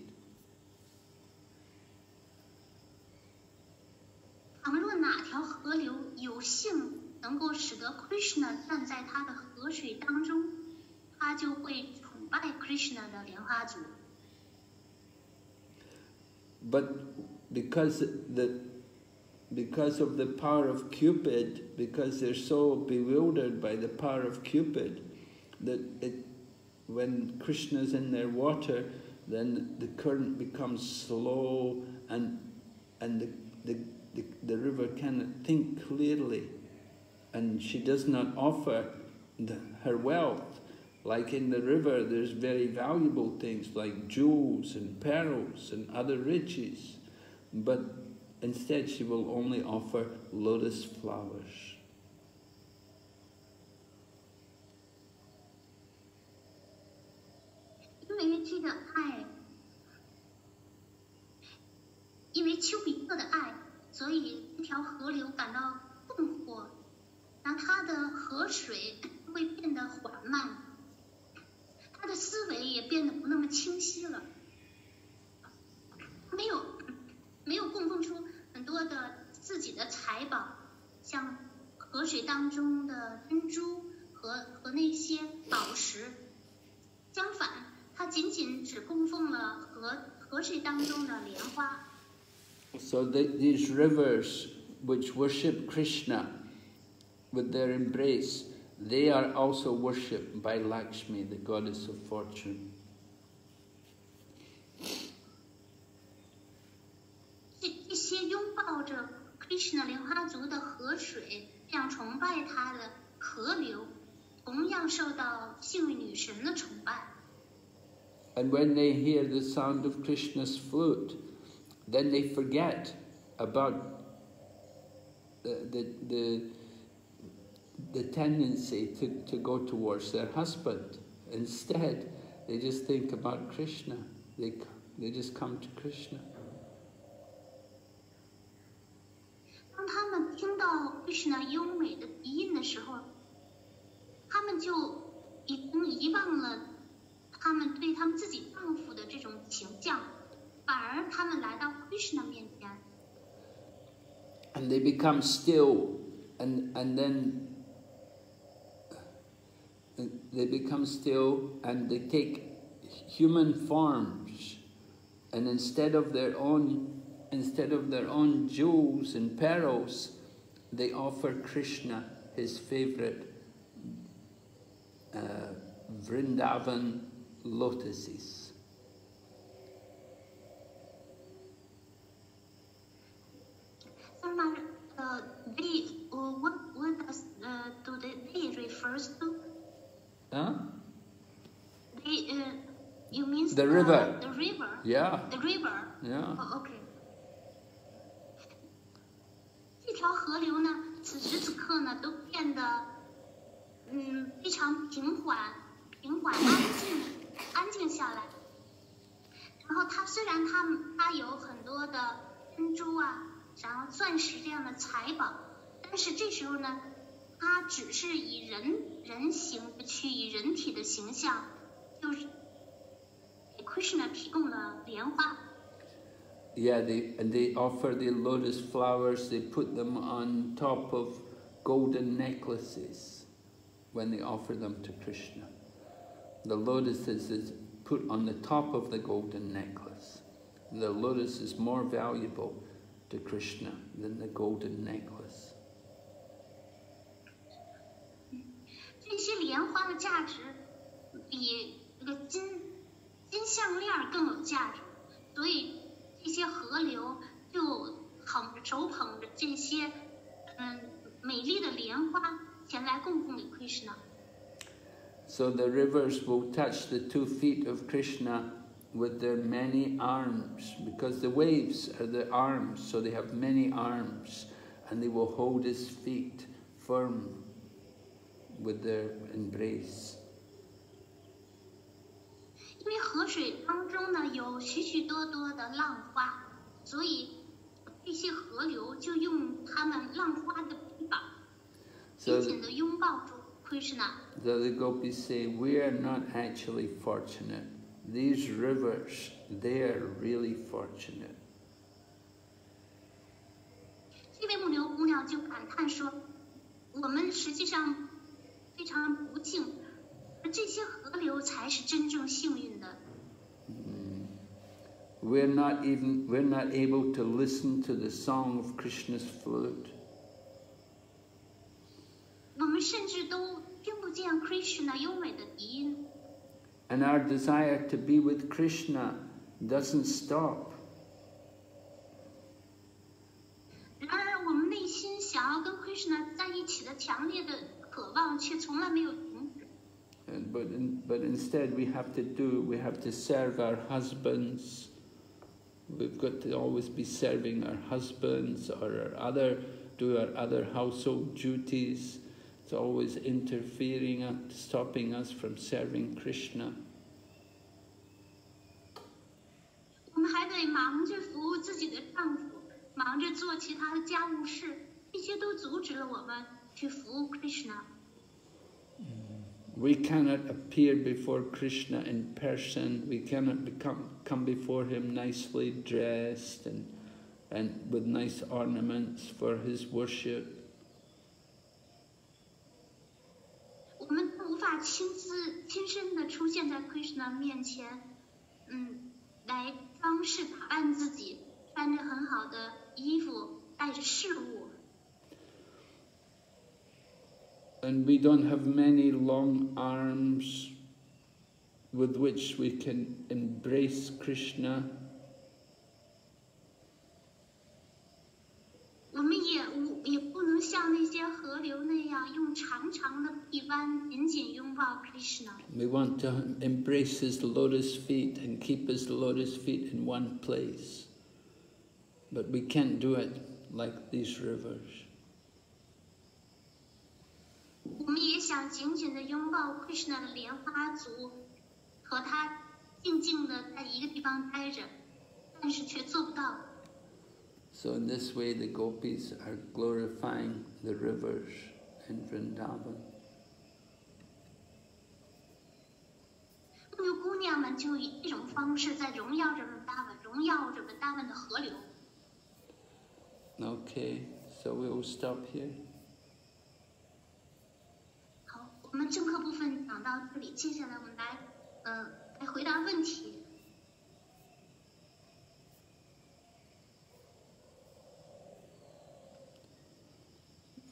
倘若哪条河流有幸 能够使得 Krishna 站在它的河水当中，他就会崇拜 Krishna 的莲花足。 But because the because of the power of Cupid, because they're so bewildered by the power of Cupid, that it when Krishna's in their water, then the current becomes slow and and the the, the, the river cannot think clearly and she does not offer the, her wealth. Like in the river, there's very valuable things like jewels and pearls and other riches, but instead she will only offer lotus flowers. 因为这个爱，因为丘比特的，河流感到困惑，然后它的河水会变得缓慢，他的思维也变得不那么清晰了，没有没有供奉出很多的自己的财宝，像河水当中的珍珠和和那些宝石，相反，他仅仅只供奉了河河水当中的莲花。So these rivers which worship Krishna with their embrace, they are also worshipped by Lakshmi, the goddess of fortune. And when they hear the sound of Krishna's flute, then they forget about the, the, the the tendency to, to go towards their husband. Instead, they just think about Krishna. They, c- they just come to Krishna. 当他们听到 Krishna 优美的笛音的时候，他们就已经遗忘了他们对他们自己丈夫的这种形象，反而他们来到 Krishna 面前， And they become still, and, and then uh, they become still and they take human forms. And instead of their own instead of their own jewels and pearls they offer krishna his favorite uh, vrindavan lotuses. Uh, they uh, what what does uh, do they, they refers to? Huh? 呃 you means The river. the river yeah the river yeah 哦，OK。这条河流呢，此时此刻呢，都变得，嗯，非常平缓、平缓、安静、安静下来。然后它虽然它它有很多的珍珠啊，然后钻石这样的财宝，但是这时候呢，它只是以人人形去以人体的形象，就是给 Krishna 提供了莲花。 Yeah, they and they offer the lotus flowers. They put them on top of golden necklaces when they offer them to Krishna. The lotuses is put on the top of the golden necklace. The lotus is more valuable to Krishna than the golden necklace. 这些莲花的价值比这个金金项链儿更有价值，所以这些河流就捧着手捧着这些嗯美丽的莲花前来供奉给 Krishna。 So the rivers will touch the two feet of Krishna with their many arms, because the waves are the arms, so they have many arms, and they will hold his feet firm with their embrace. 因为河水当中呢有许许多多的浪花，所以这些河流就用它们浪花的臂膀 So, 紧紧地拥抱住 Krishna。 so the gopis say, we are not actually fortunate. These rivers, they are really fortunate. 这位牧牛姑娘就感叹说：“我们实际上 非常不幸，而这些河流才是真正幸运的。 We're not even, we're not able to listen to the song of Krishna's flute. 我们甚至都听不见 Krishna 优美的笛音， And our desire to be with Krishna doesn't stop. 然而我们内心想要跟 Krishna 在一起的强烈的渴望 却从来没有停止。 And, but, in, but instead we have to do, we have to serve our husbands. We've got to always be serving our husbands or our other, do our other household duties. It's always interfering, and stopping us from serving Krishna. 我们还得忙着服务自己的丈夫，忙着做其他的家务事，这些都阻止了我们去服务 Krishna。 We cannot appear before Krishna in person. We cannot become, come before him nicely dressed and, and with nice ornaments for his worship. 我 and we don't have many long arms with which we can embrace Krishna. We want to embrace his lotus feet and keep his lotus feet in one place. But we can't do it like these rivers. 我们也想紧紧的拥抱 Krishna 的莲花足，和他静静的在一个地方待着，但是却做不到。 So in this way the gopis are glorifying the rivers in Vrindavan. 那个姑娘们就以这种方式在荣耀着文达文，荣耀着文达文的河流。 Okay, so we will stop here. 我们正课部分讲到这里，接下来我们来，呃，来回答问题。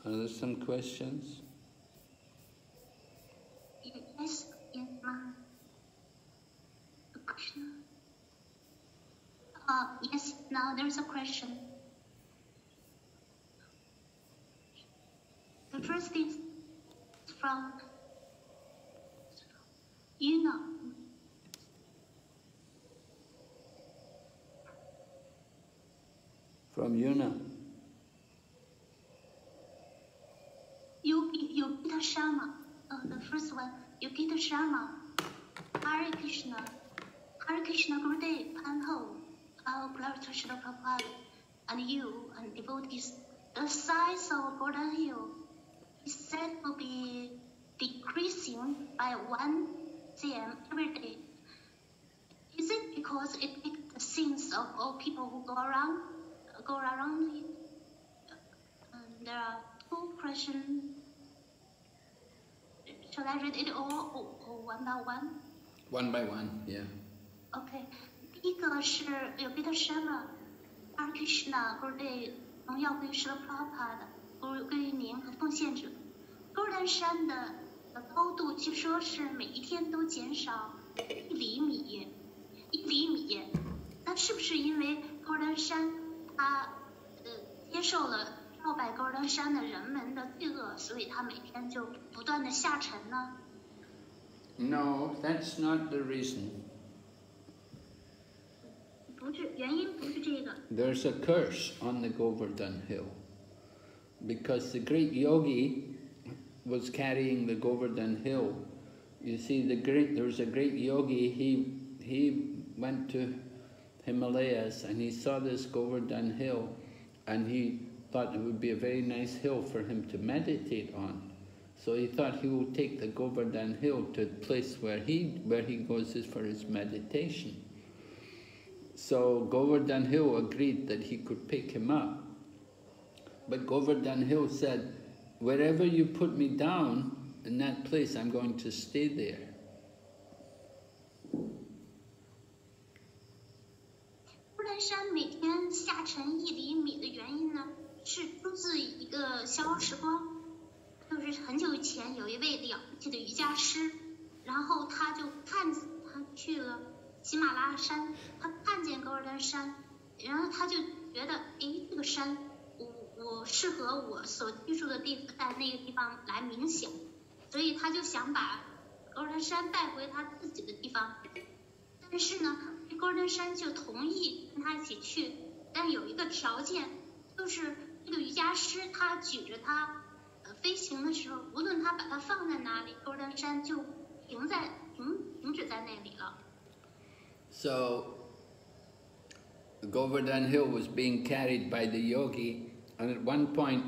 Are there some questions? Yes, yes, ma'am. Krishna. Uh, yes, now there's a question. The first is from know From Yuna. Yogi Yogita Sharma. Uh, the first one, Yogita Sharma. Hare Krishna. Hare Krishna Gurudev, Panho, our glory to Srila Prabhupada, and you and devotees. The size of Golden Hill is said to be decreasing by one cm every day. Is it because it takes the sins of all people who go around, go around it? Um, there are two questions. Shall I read it all or, or one by one? One by one, yeah. OK，第一个是有彼得什么，阿 Krishna 或者对荣耀归于 s h r Prabhupada 的，归归于您和奉献者。勾栏山的 的高度据说是每一天都减少一厘米，一厘米。那是不是因为勾栏山它呃接受了绕拜勾栏山的人们的罪恶，所以它每天就不断的下沉呢？ No, that's not the reason. 不是，原因不是这个。 There's a curse on the Govardhan hill because the great yogi was carrying the Govardhan hill. You see, the great there was a great yogi. He he went to Himalayas and he saw this Govardhan hill, and he thought it would be a very nice hill for him to meditate on. So he thought he would take the Govardhan hill to the place where he where he goes is for his meditation. So Govardhan Hill agreed that he could pick him up. But Govardhan Hill said, wherever you put me down in that place i'm going to stay there. 乌兰山每天下沉一厘米的原因呢是出自一个消时光。就是很久以前有一位了不起的瑜伽师然后他就看他去了喜马拉雅山他看见高山然后他就觉得哎这个山我适合我所居住的地方，在那个地方来冥想，所以他就想把高尔丹山带回他自己的地方。但是呢，这高登山就同意跟他一起去，但有一个条件，就是这个瑜伽师他举着他飞行的时候，无论他把它放在哪里，高登山就停在停停止在那里了。So Govardhan Hill was being carried by the yogi, and at one point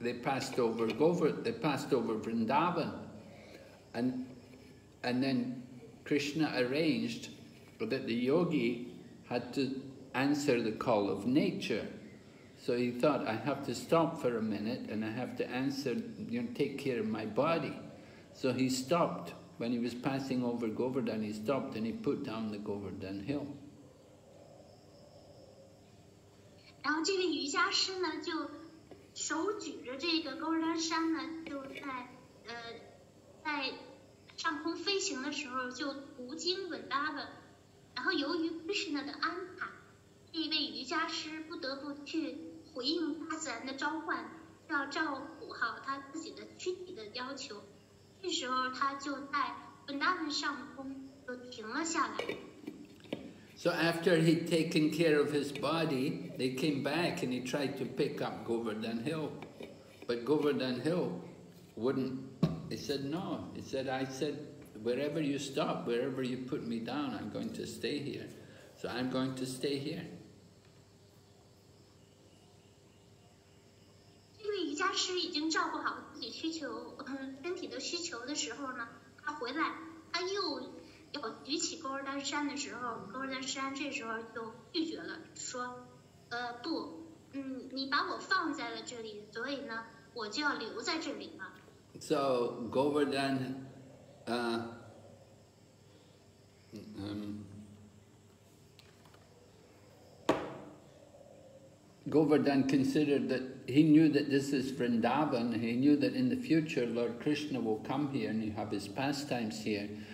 they passed over Govard, they passed over Vrindavan, and and then Krishna arranged that the yogi had to answer the call of nature. So he thought, I have to stop for a minute and I have to answer, you know, take care of my body. So he stopped. When he was passing over Govardhan, he stopped and he put down the Govardhan hill. 然后这位瑜伽师呢，就手举着这个高山山呢，就在呃在上空飞行的时候就途经稳达的，然后由于 Krishna 的安排，这位瑜伽师不得不去回应大自然的召唤，要照顾好他自己的躯体的要求。这时候他就在本达文上空就停了下来。So after he'd taken care of his body, they came back and he tried to pick up Govardhan Hill. But Govardhan Hill wouldn't, he said no. He said, I said, wherever you stop, wherever you put me down, I'm going to stay here. So I'm going to stay here. 这位瑜伽师已经照顾好自己需求，嗯，身体的需求的时候呢，他回来，他又 要举起勾儿丹山的时候，勾儿丹山这时候就拒绝了，说，呃，不，嗯，你把我放在了这里，所以呢，我就要留在这里了。So Govardhan, uh, um, Govardhan considered that he knew that this is Vrindavan, he knew that in the future Lord Krishna will come here and have his pastimes here.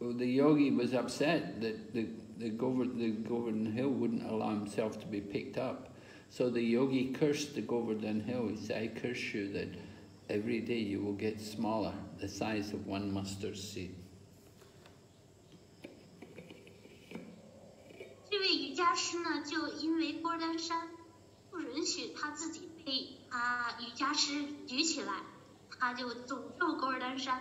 the yogi was upset that the, the, Govard, the Govardhan Hill wouldn't allow himself to be picked up. So the yogi cursed the Govardhan Hill. He said, I curse you that every day you will get smaller, the size of one mustard seed. 这位瑜伽师呢，就因为勾儿丹山不允许他自己被啊瑜伽师举起来，他就诅咒勾儿丹山，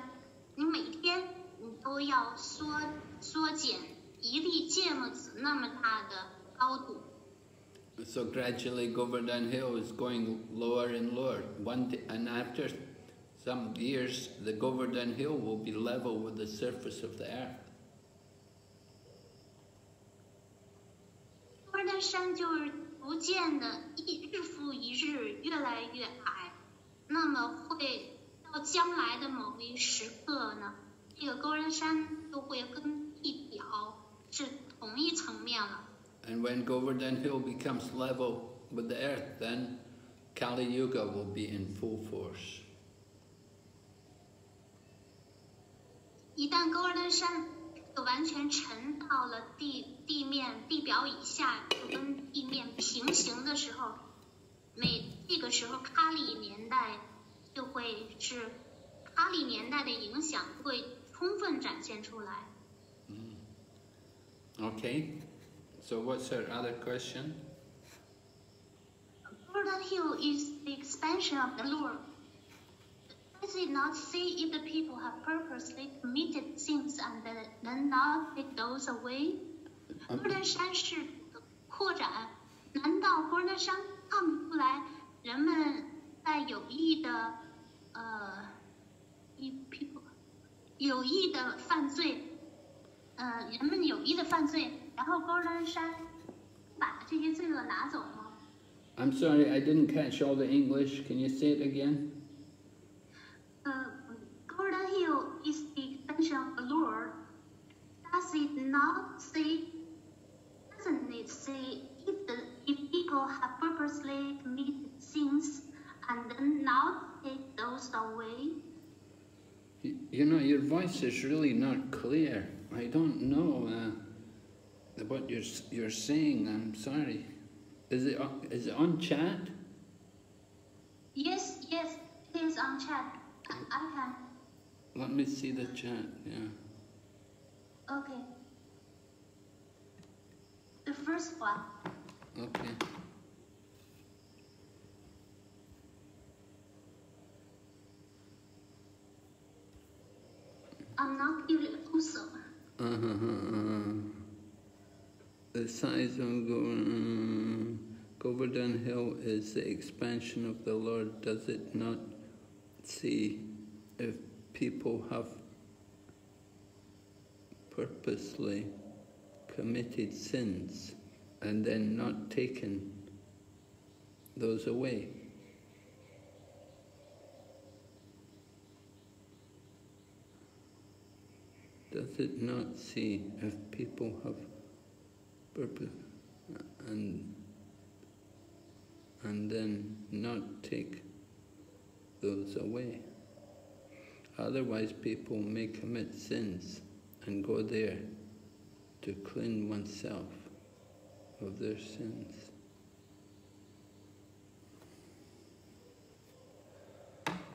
你每天你 都要缩缩减一粒芥末子那么大的高度。 So gradually Govardhan Hill is going lower and lower. One day, and after some years, the Govardhan Hill will be level with the surface of the earth. 勾儿丹山就是逐渐的一日复一日越来越矮，那么会到将来的某一时刻呢， 这个勾儿丹山就会跟地表是同一层面了。And when Govardhan Hill becomes level with the earth, then Kali Yuga will be in full force. 一旦勾儿丹山就完全沉到了地地面地表以下，就跟地面平行的时候，每这个时候卡里年代就会是卡里年代的影响会充分展现出来。 Okay? So what's her other question? Golden Hill is the expansion of the Lord. Does it not say if the people have purposely committed sins and then not take those away? 嗯戈登山是扩展，难道戈登山看不出来人们在有意的呃，一 people 有意的犯罪，呃，人们有意的犯罪，然后戈登山把这些罪恶拿走吗？ I'm sorry, I didn't catch all the English. Can you say it again? Uh, Golden Hill is the extension of the Lord. Does it not say? Doesn't it say if the if people have purposely committed sins and then not take those away? You, know, your voice is really not clear. I don't know uh, what you're, you're saying. I'm sorry. Is it, on- is it on chat? Yes, yes, it is on chat. I, I can. Let me see the chat, yeah. Okay. The first one. Okay. I'm not. Uh-huh. The size of Go- Govardhan Hill is the expansion of the Lord. Does it not see if people have purposely committed sins and then not taken those away? Does it not see if people have purpose and and then not take those away? Otherwise people may commit sins and go there to clean oneself of their sins.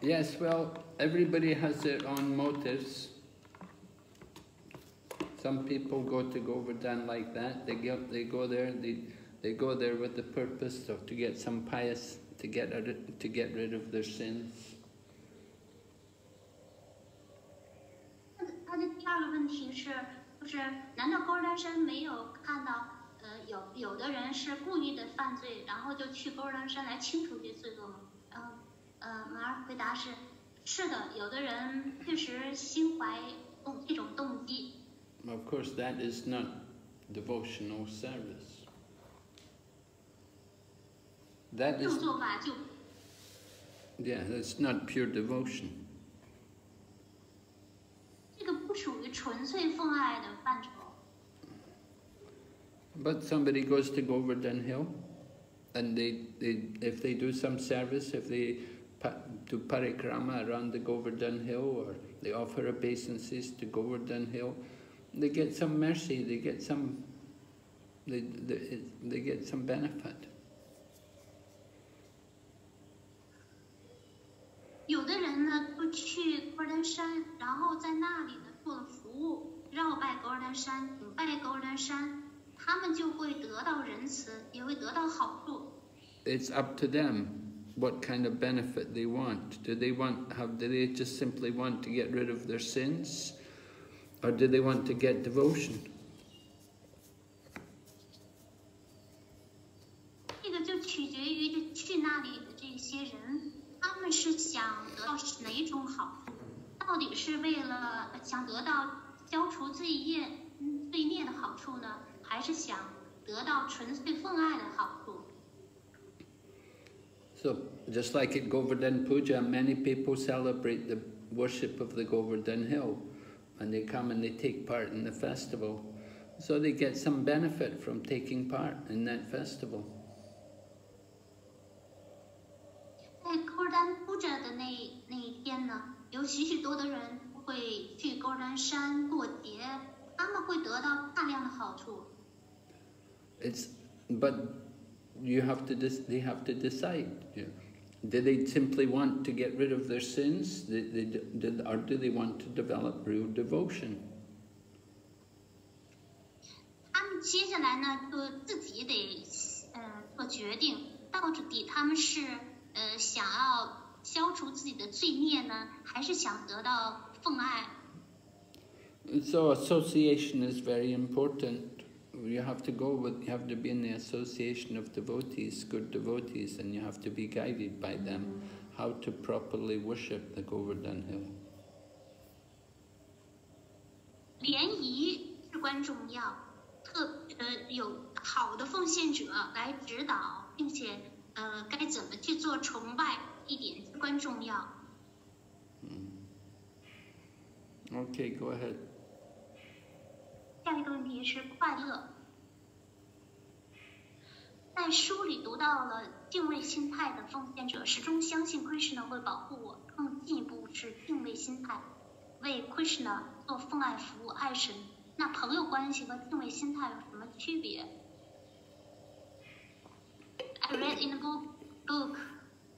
Yes, well, everybody has their own motives. Some people go to Govardhan like that. They go, they go there. They they go there with the purpose of to get some pious to get to get rid of their sins. 他的第二个问题是，就是难道高尔丹山没有看到，呃，有有的人是故意的犯罪，然后就去高尔丹山来清除这罪恶吗？然后，呃，马尔回答是，是的，有的人确实心怀动这种动机。 of course, that is not devotional service. That is. Yeah, that's not pure devotion. But somebody goes to Govardhan Hill, and they, they, if they do some service, if they do parikrama around the Govardhan Hill, or they offer obeisances to Govardhan Hill, they get some mercy, they get some, they, they, they get some benefit. 有的人呢，就去高尔丹山，然后在那里呢做了服务，绕拜高尔丹山，顶拜高尔丹山，他们就会得到仁慈，也会得到好处。It's up to them what kind of benefit they want. Do they want have do they just simply want to get rid of their sins, Or do they want to get devotion? So, just like at Govardhan Puja, many people celebrate the worship of the Govardhan hill and they come and they take part in the festival. So they get some benefit from taking part in that festival. 有许许多的人会去高山山过节，他们会得到大量的好处。It's but you have to they have to decide. Do they simply want to get rid of their sins, they, they, or do they want to develop real devotion? 他们接下来呢，就自己得呃做决定，到底他们是呃想要。消除自己的罪孽呢，还是想得到奉爱？So association is very important. You have to go with, you have to be in the association of devotees, good devotees, and you have to be guided by them how to properly worship the Govardhan Hill. 联谊至关重要，特呃有好的奉献者来指导，并且呃该怎么去做崇拜。一点至关重要。嗯。Okay, go ahead. 下一个问题是快乐。 在书里读到了敬畏心态的奉献者始终相信 Krishna 会保护我，更进一步是敬畏心态，为 Krishna 做奉爱服务爱神。那朋友关系和敬畏心态有什么区别？I read in the book book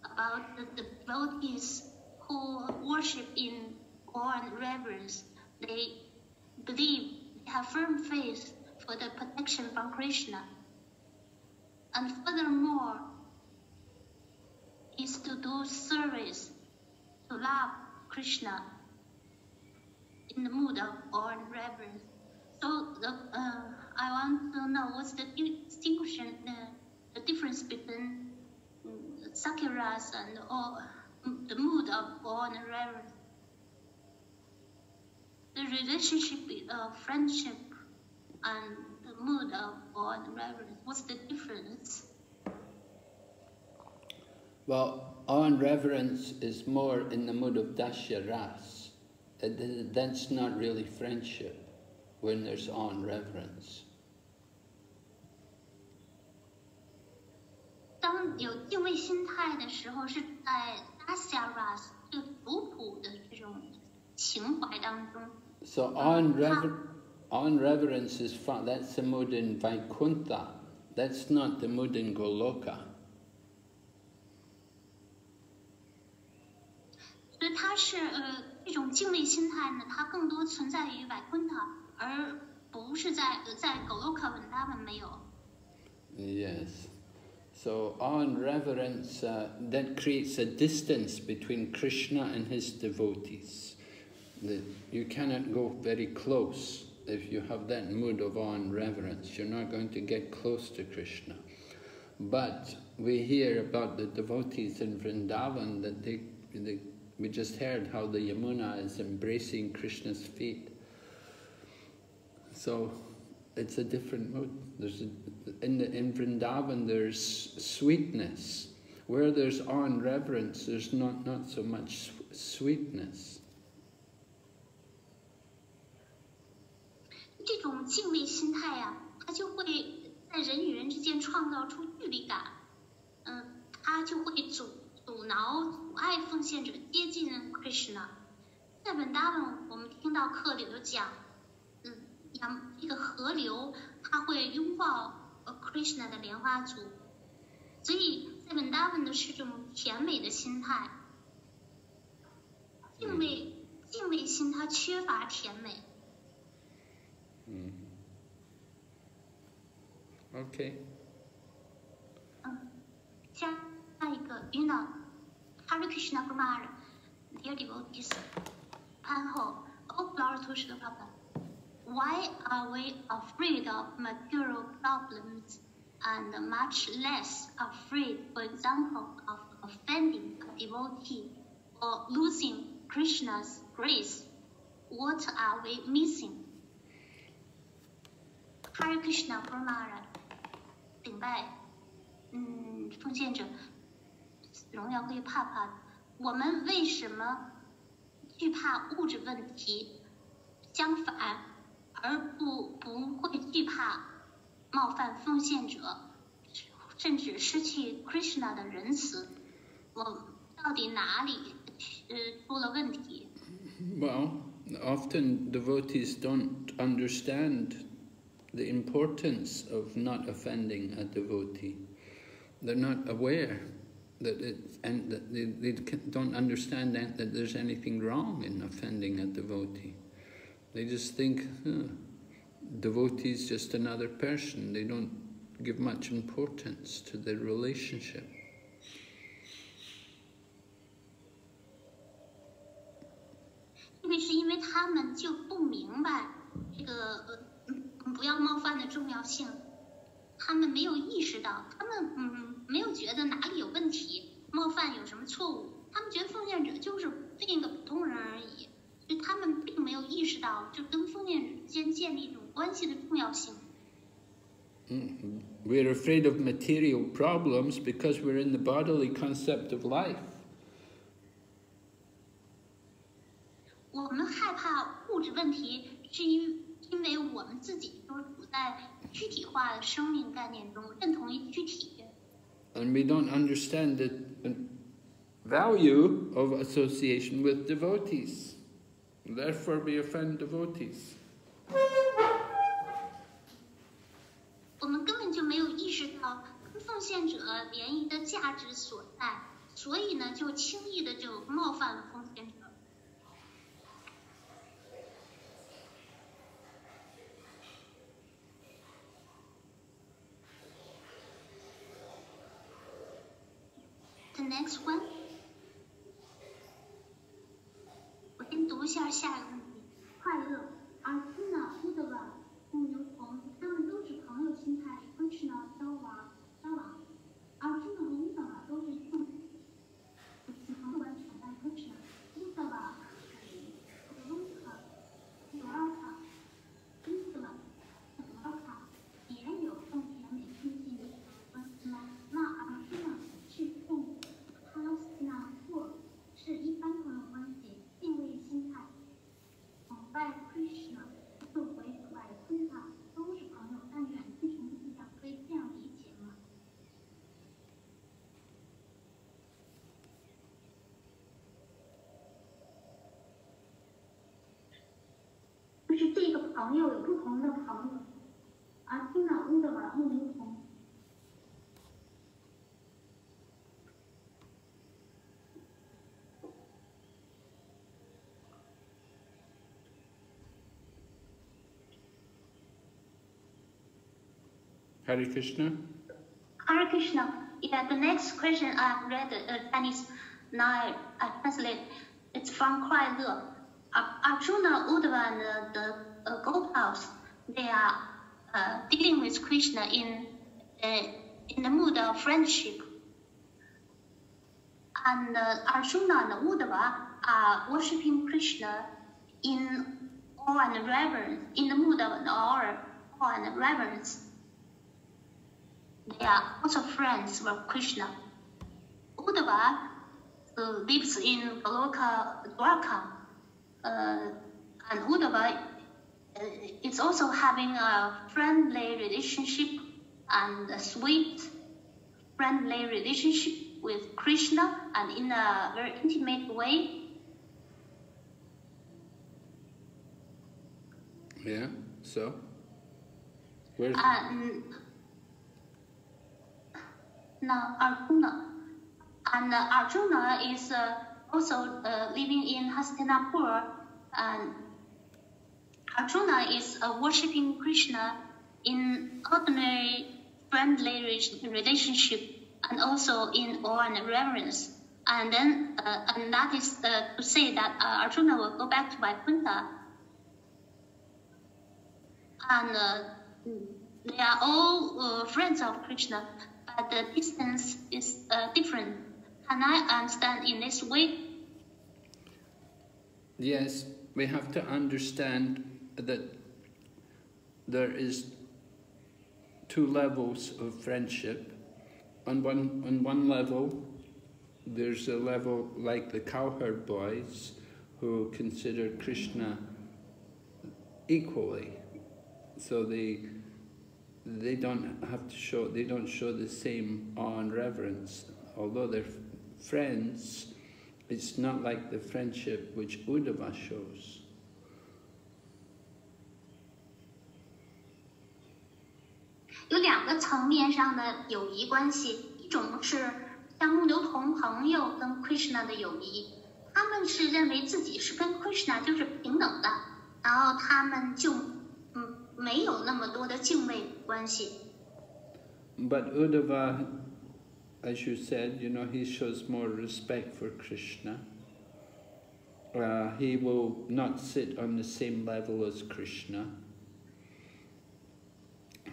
about the, the devotees who worship in awe and reverence. They believe, they have firm faith for the protection from Krishna. And furthermore, is to do service, to love Krishna in the mood of awe reverence. So the, uh, I want to know what's the distinction, the, difference between mm, sakuras and all, mm, the mood of awe and reverence. The relationship of friendship and the mood of awe and reverence, what's the difference? Well, awe and reverence is more in the mood of dasya ras. uh, that's not really friendship when there's on reverence. 当有敬畏心态的时候，是在 asyaras 这个族谱的这种情怀当中。So on rever on reverence is fun. That's the mood in Vaikuntha. That's not the mood in Goloka. 所以它是呃这种敬畏心态呢，它更多存在于 Vaikuntha，而不是在在 Goloka 文达文没有。Yes. So on reverence, uh, that creates a distance between Krishna and his devotees. That you cannot go very close if you have that mood of awe and reverence. You're not going to get close to Krishna. But we hear about the devotees in Vrindavan that they, they we just heard how the Yamuna is embracing Krishna's feet. So it's a different mood. There's a, in, the, in Vrindavan there's sweetness. Where there's awe and reverence, there's not, not so much sweetness. 这种敬畏心态呀、它就会在人与人之间创造出距离感。嗯，它就会阻阻挠、阻碍奉献者接近 Krishna。在本达文，我们听到课里头讲，嗯，杨这个河流它会拥抱 Krishna 的莲花足，所以在本达文的是这种甜美的心态。敬畏敬畏心它缺乏甜美。Mm. Okay. 下一个 uh, Una Hare Krishna Kumar, dear devotees, Pamho, Oh, Lord to Srila Why are we afraid of material problems and much less afraid, for example, of offending a devotee or losing Krishna's grace? What are we missing? Hare Krishna Kumar, 顶拜，嗯，奉献者。荣耀可以怕怕的。我们为什么惧怕物质问题？相反，而不不会惧怕冒犯奉献者，甚至失去 Krishna 的仁慈。我到底哪里呃出了问题？Well, often devotees don't understand the importance of not offending a devotee. They're not aware that it, and that they, they don't understand that, that there's anything wrong in offending a devotee. They just think, devotee is just another person. They don't give much importance to their relationship. (laughs) 不要冒犯的重要性，他们没有意识到，他们嗯。没有觉得哪里有问题，冒犯有什么错误，他们觉得奉献者就是另一个普通人而已，所以他们并没有意识到就跟奉献者之间建立一种关系的重要性。Mm, we're afraid of material problems because we're in the bodily concept of life. 我们害怕物质问题，是因因为我们自己都处在具体化的生命概念中，认同于具体。and we don't understand the value of association with devotees. Therefore, we offend devotees. 我们根本就没有意识到跟奉献者联谊的价值所在，所以呢，就轻易的就冒犯了奉献者。next one，我先读一下下一个 朋友有不同的朋友，而听了乌的瓦穆尼童。Hare Krishna. Hare Krishna. Yeah, the next question I read uh, Chinese now I translate. It's from Kuai Le. Uh, Arjuna, Uddhava, and the uh, Gopals, they are uh, dealing with Krishna in uh, in the mood of friendship. And uh, Arjuna and Uddhava are worshipping Krishna in awe and reverence, in the mood of awe, awe and reverence. They are also friends with Krishna. Uddhava uh, lives in Goloka Dwarka, uh, and Uddhava uh, is also having a friendly relationship and a sweet friendly relationship with Krishna and in a very intimate way. Yeah, so? Where's... And now Arjuna. And uh, Arjuna is uh, also uh, living in Hastinapur. And Arjuna is uh, worshipping Krishna in ordinary friendly relationship and also in awe and reverence. And then, uh, and that is uh, to say that Arjuna will go back to Vaikuntha. And they are all friends of Krishna but the distance is uh, different. Can I understand in this way? Yes, we have to understand that there is two levels of friendship. On one, on one level, there's a level like the cowherd boys who consider Krishna equally. So they they don't have to show, they don't show the same awe and reverence. Although they're friends, it's not like the friendship which Uddhava shows. 有两个层面上的友谊关系，一种是像木牛童朋友跟 Krishna 的友谊，他们是认为自己是跟 Krishna 就是平等的，然后他们就没有那么多的敬畏关系。But Uddhava, as you said, you know, he shows more respect for Krishna. Uh, he will not sit on the same level as Krishna.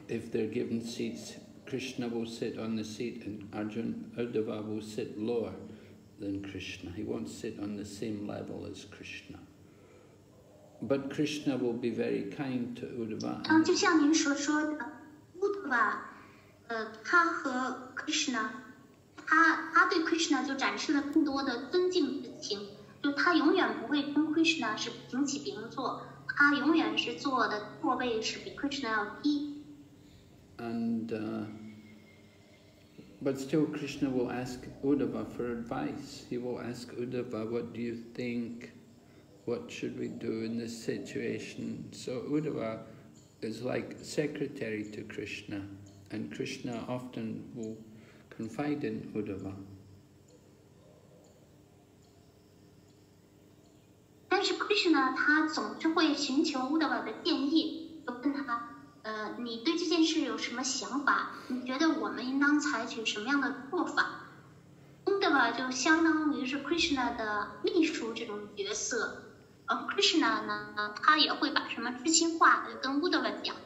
If they're given seats, Krishna will sit on the seat and Arjun, Uddhava will sit lower than Krishna. He won't sit on the same level as Krishna. But Krishna will be very kind to Uddhava. 嗯，就像您所说的，乌德瓦，呃，他和 Krishna， 他他对 Krishna 就展示了更多的尊敬之情，就他永远不会跟 Krishna 是平起平坐，他永远是坐的座位是比 Krishna 要低。And uh, but still, Krishna will ask Uddhava for advice. He will ask Uddhava, "What do you think?" what should we do in this situation? So Uddhava is like secretary to Krishna, and Krishna often will confide in Uddhava. 但是 Krishna 他总是会寻求 Uddhava 的建议，就问他，呃，你对这件事有什么想法？你觉得我们应当采取什么样的做法？Uddhava 就相当于是 Krishna 的秘书这种角色。而，Krishna 呢，他也会把什么知心话跟 Uddhava 讲。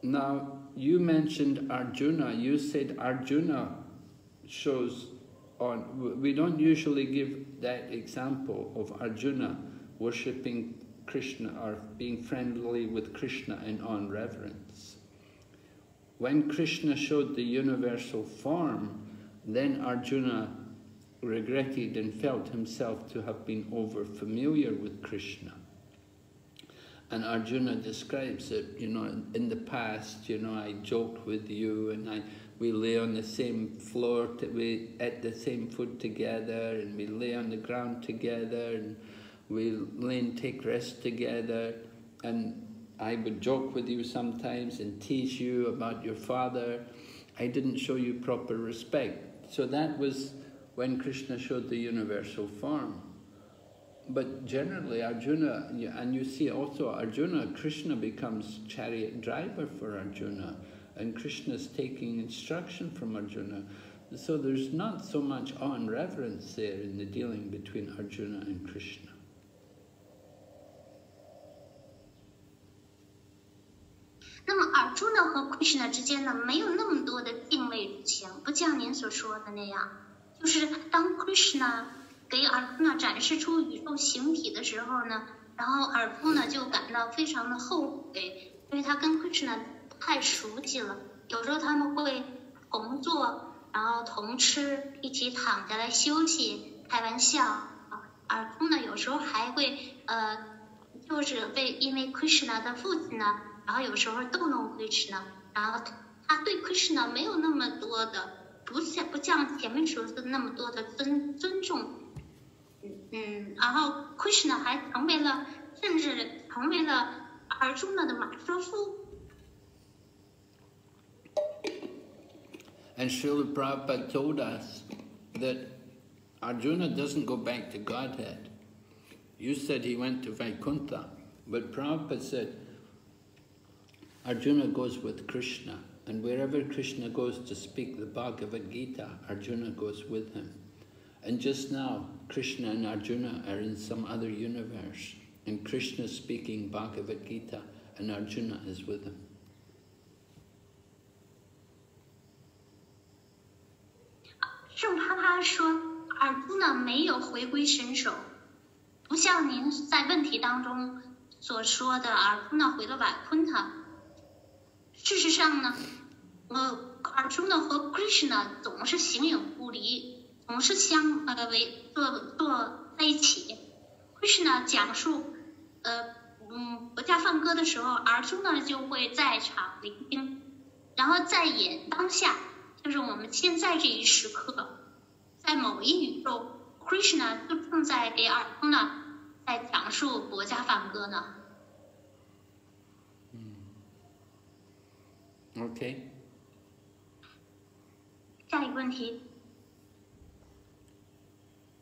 Now you mentioned Arjuna. You said Arjuna shows on. We don't usually give that example of Arjuna worshipping Krishna or being friendly with Krishna and on reverence. When Krishna showed the universal form, then Arjuna regretted and felt himself to have been over familiar with Krishna. And Arjuna describes it, you know, in, the past, you know, I joked with you and I, we lay on the same floor, to, we ate the same food together and we lay on the ground together and we lay and take rest together. And I would joke with you sometimes and tease you about your father. I didn't show you proper respect. So that was when Krishna showed the universal form But generally Arjuna, and you see also Arjuna, Krishna becomes chariot driver for Arjuna and Krishna is taking instruction from Arjuna. So there's not so much awe and reverence there in the dealing between Arjuna and Krishna. 那么尔朱呢和 Krishna 之间呢，没有那么多的敬畏之情，不像您所说的那样。就是当 Krishna 给尔朱呢展示出宇宙形体的时候呢，然后尔朱呢就感到非常的后悔，因为他跟奎什呢太熟悉了。有时候他们会同坐，然后同吃，一起躺下来休息，开玩笑。尔朱呢有时候还会呃，就是被因为奎什呢的父亲呢。然后有时候逗弄奎什呢然后他对奎什呢没有那么多的，不像不像前面说的那么多的尊尊重，嗯嗯，然后 Krishna 还成为了，甚至成为了 Arjuna 的马车夫。And Srila Prabhupada told us that Arjuna doesn't go back to Godhead. You said he went to Vaikuntha, but Prabhupada said Arjuna goes with Krishna, and wherever Krishna goes to speak the Bhagavad Gita, Arjuna goes with him. And just now, Krishna and Arjuna are in some other universe. And Krishna is speaking Bhagavad Gita, and Arjuna is with him. 圣啪啪说，尔朱呢没有回归神手，不像您在问题当中所说的尔朱呢回了瓦昆他。事实上呢，我尔朱呢和 Krishna 总是形影不离。总是相呃为坐坐在一起。Krishna 讲述呃嗯国家放歌的时候，儿孙呢就会在场聆听，然后再演当下，就是我们现在这一时刻，在某一宇宙，Krishna 就正在给儿孙呢在讲述国家放歌呢。OK。下一个问题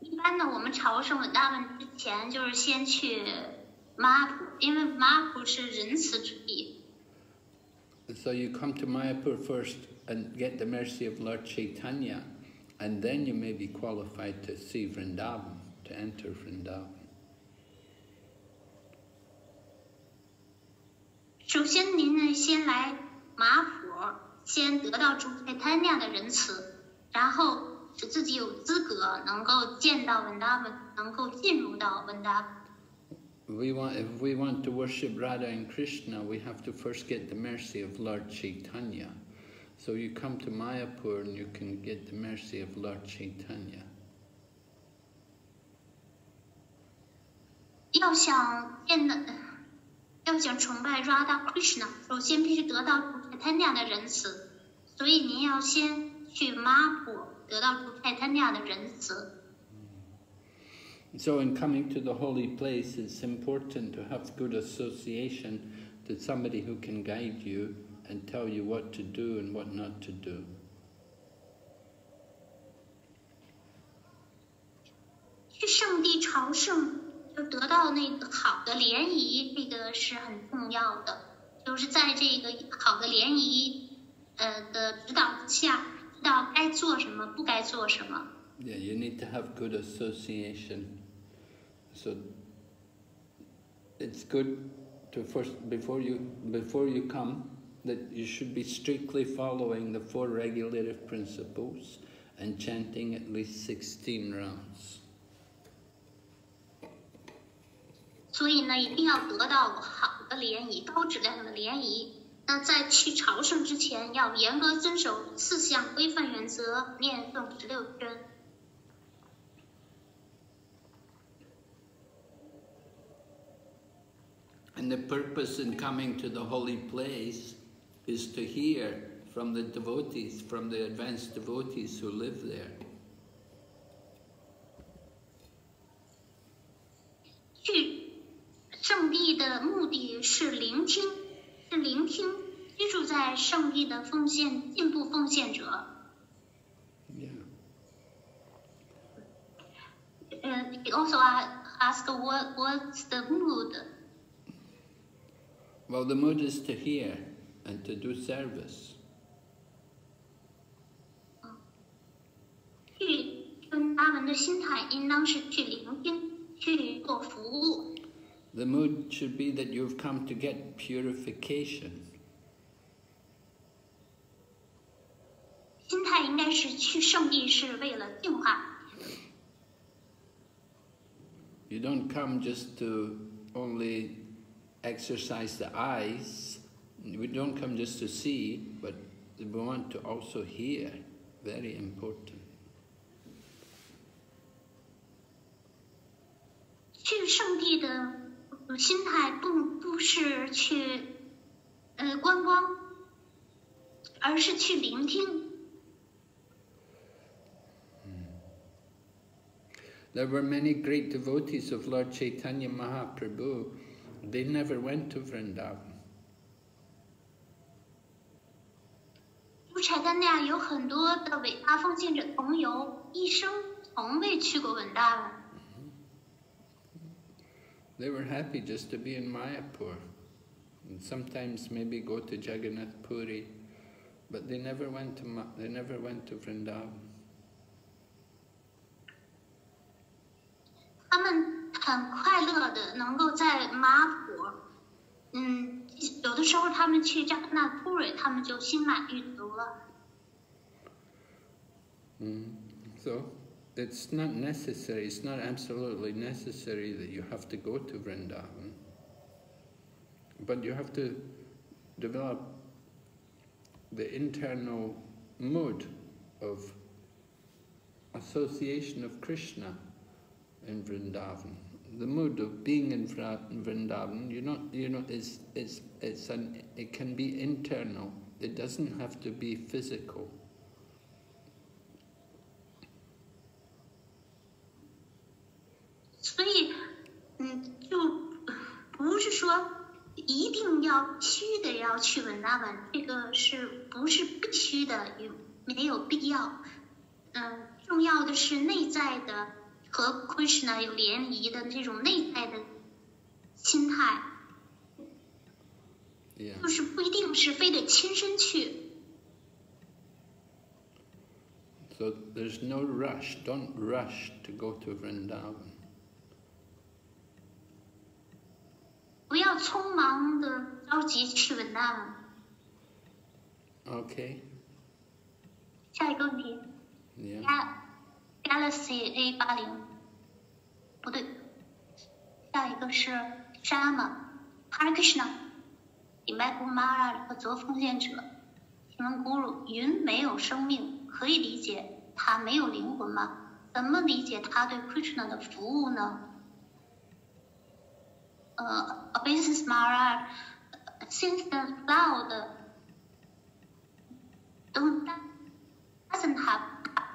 一般呢，我们朝圣文大文之前，就是先去马普，因为马普是仁慈之地。So you come to Mayapur first and get the mercy of Lord Chaitanya, and then you may be qualified to see Vrindavan, to enter Vrindavan. 首先，您呢先来马普，先得到主泰坦那的仁慈，然后使自己有资格能够见到文达文，能够进入到文达。We want, if we want to worship Radha and Krishna, we have to first get the mercy of Lord Chaitanya. So you come to Mayapur and you can get the mercy of Lord Chaitanya. 要想见的。要想崇拜 Radha Krishna，首先必须得到的仁慈，所以您要先去 得到主泰坦尼的仁慈。So in coming to the holy place, it's important to have good association to somebody who can guide you and tell you what to do and what not to do. 去圣地朝圣。就得到那个好的联谊，这个是很重要的。就是在这个好的联谊呃的指导之下， 知道该做什么，不该做什么。Yeah, you need to have good association. So it's good to first before you before you come that you should be strictly following the four regulative principles and chanting at least 16 rounds. 所以呢，一定要得到好的联谊，高质量的联谊。 那在去朝圣之前，要严格遵守四项规范原则，念诵十六圈。And the purpose in coming to the holy place is to hear from the devotees, from the advanced devotees who live there. 去圣地的目的是聆听，是聆听居住在圣地的奉献进步奉献者。Yeah. Uh, he also I asked what what's the mood. Well, the mood is to hear and to do service. 去跟他们的心态应当是去聆听，去做服务。The mood should be that you've come to get purification. 心态应该是去圣地是为了净化， You don't come just to only exercise the eyes. We don't come just to see, but we want to also hear. Very important. 去圣地的 心态不不是去呃观光，而是去聆听。There were many great devotees of Lord Chaitanya Mahaprabhu. They never went to Vrindavan. 如柴丹那亚有很多的伟大奉献者同游，一生从未去过文大文。They were happy just to be in Mayapur. And sometimes maybe go to Jagannath Puri, but they never went to Ma- they never went to Vrindavan. 他们很快乐的能够在马普，嗯，有的时候他们去扎格纳普瑞，他们就心满意足了。 Mm. So it's not necessary, it's not absolutely necessary that you have to go to Vrindavan. But you have to develop the internal mood of association of Krishna in Vrindavan. The mood of being in Vrindavan, you know, you know, is is it's an it can be internal. It doesn't have to be physical. 必须的要去文大文，这个是不是必须的，也没有必要。嗯，重要的是内在的和 Krishna 有联谊的这种内在的心态.就是不一定是非得亲身去。So there's no rush. Don't rush to go to Vrindavan. 不要匆忙的着急去文大文。Okay. 下一个问题 Yeah. Ga-，Galaxy A 八零，不对，下一个是 Shama Hare Krishna，顶拜古玛拉和做奉献者。请问 Guru，云没有生命，可以理解它没有灵魂吗？怎么理解它对 Krishna 的服务呢？呃，Obeisance Maharaj, since the cloud doesn't have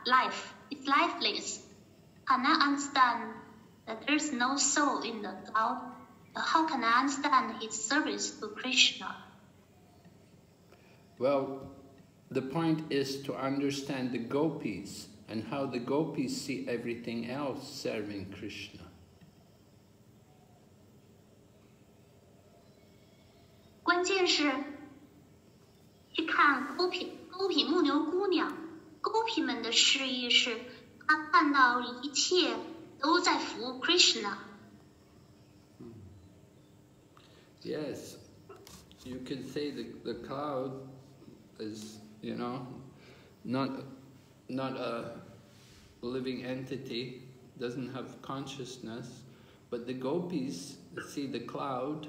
life, it's lifeless. Can I understand that there's no soul in the cloud? How can I understand his service to Krishna? Well, the point is to understand the gopis and how the gopis see everything else serving Krishna. 关键是去看勾品勾品牧牛姑娘，勾品们的示意是，她看到一切都在服务 Krishna。 Yes, you can say the, the cloud is, you know, not, not a living entity, doesn't have consciousness, but But the gopis see the cloud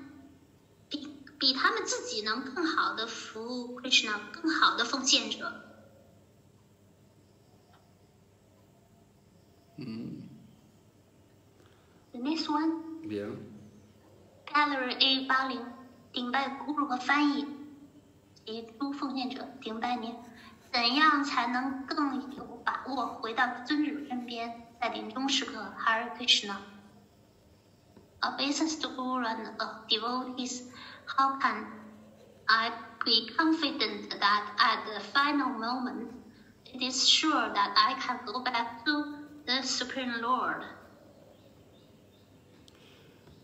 比比他们自己能更好的服务 Krishna，更好的奉献者。Mm. The next one. Yeah. Gallery A 八零，顶拜 Guru 和翻译及诸奉献者，顶拜您。怎样才能更有把握回到尊者身边，在临终时刻 Hare Krishna？Obeisance to Guru and devotees, how can I be confident that at the final moment it is sure that I can go back to the Supreme Lord?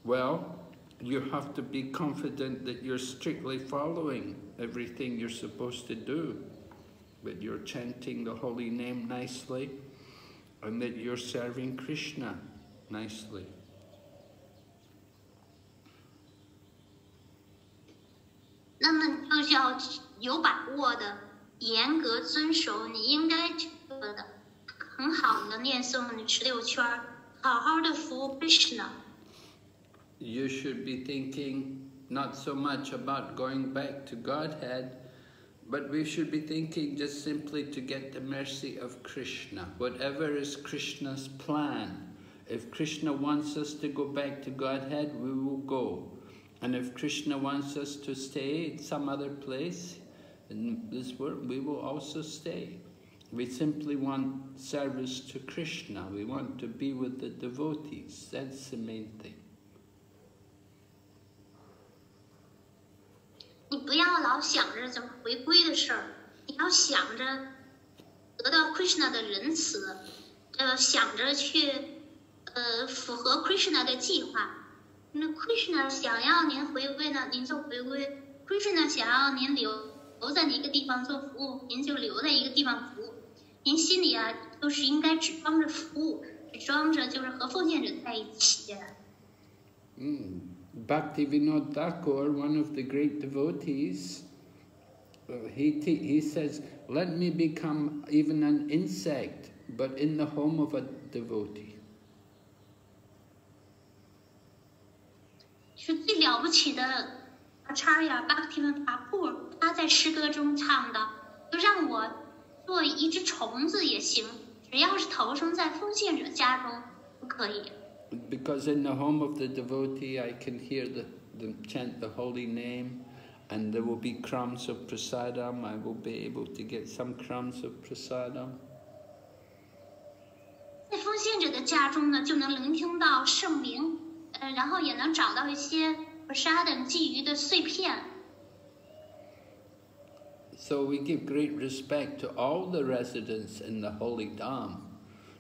Well, you have to be confident that you're strictly following everything you're supposed to do, that you're chanting the holy name nicely, and that you're serving Krishna nicely. 有把握的，严格遵守你应该做的，很好的念诵你十六圈，好好的服务 Krishna。you should be thinking not so much about going back to Godhead, but we should be thinking just simply to get the mercy of Krishna. Whatever is Krishna's plan. If Krishna wants us to go back to Godhead, we will go. And if Krishna wants us to stay in some other place in this world, we will also stay. We simply want service to Krishna. We want to be with the devotees. That's the main thing. 你不要老想着怎么回归的事儿，你要想着得到 Krishna 的仁慈，呃，想着去呃符合 Krishna 的计划。那 Krishna 想要您回归呢，您就回归；Krishna 想要您留 留在一个地方做服务，您就留在一个地方服务。您心里啊，就是应该只装着服务，只装着就是和奉献者在一起。嗯。Bhaktivinoda Thakur, one of the great devotees, uh, he, he says, let me become even an insect, but in the home of a devotee. 是最了不起的 Acharya Bhaktivinoda Thakur，他在诗歌中唱的，就让我做一只虫子也行，只要是投生在奉献者家中都可以。because in the home of the devotee I can hear the, the chant the holy name and there will be crumbs of prasadam, I will be able to get some crumbs of prasadam. 在奉献者的家中呢，就能聆听到圣名，呃，然后也能找到一些 so we give great respect to all the residents in the holy dham,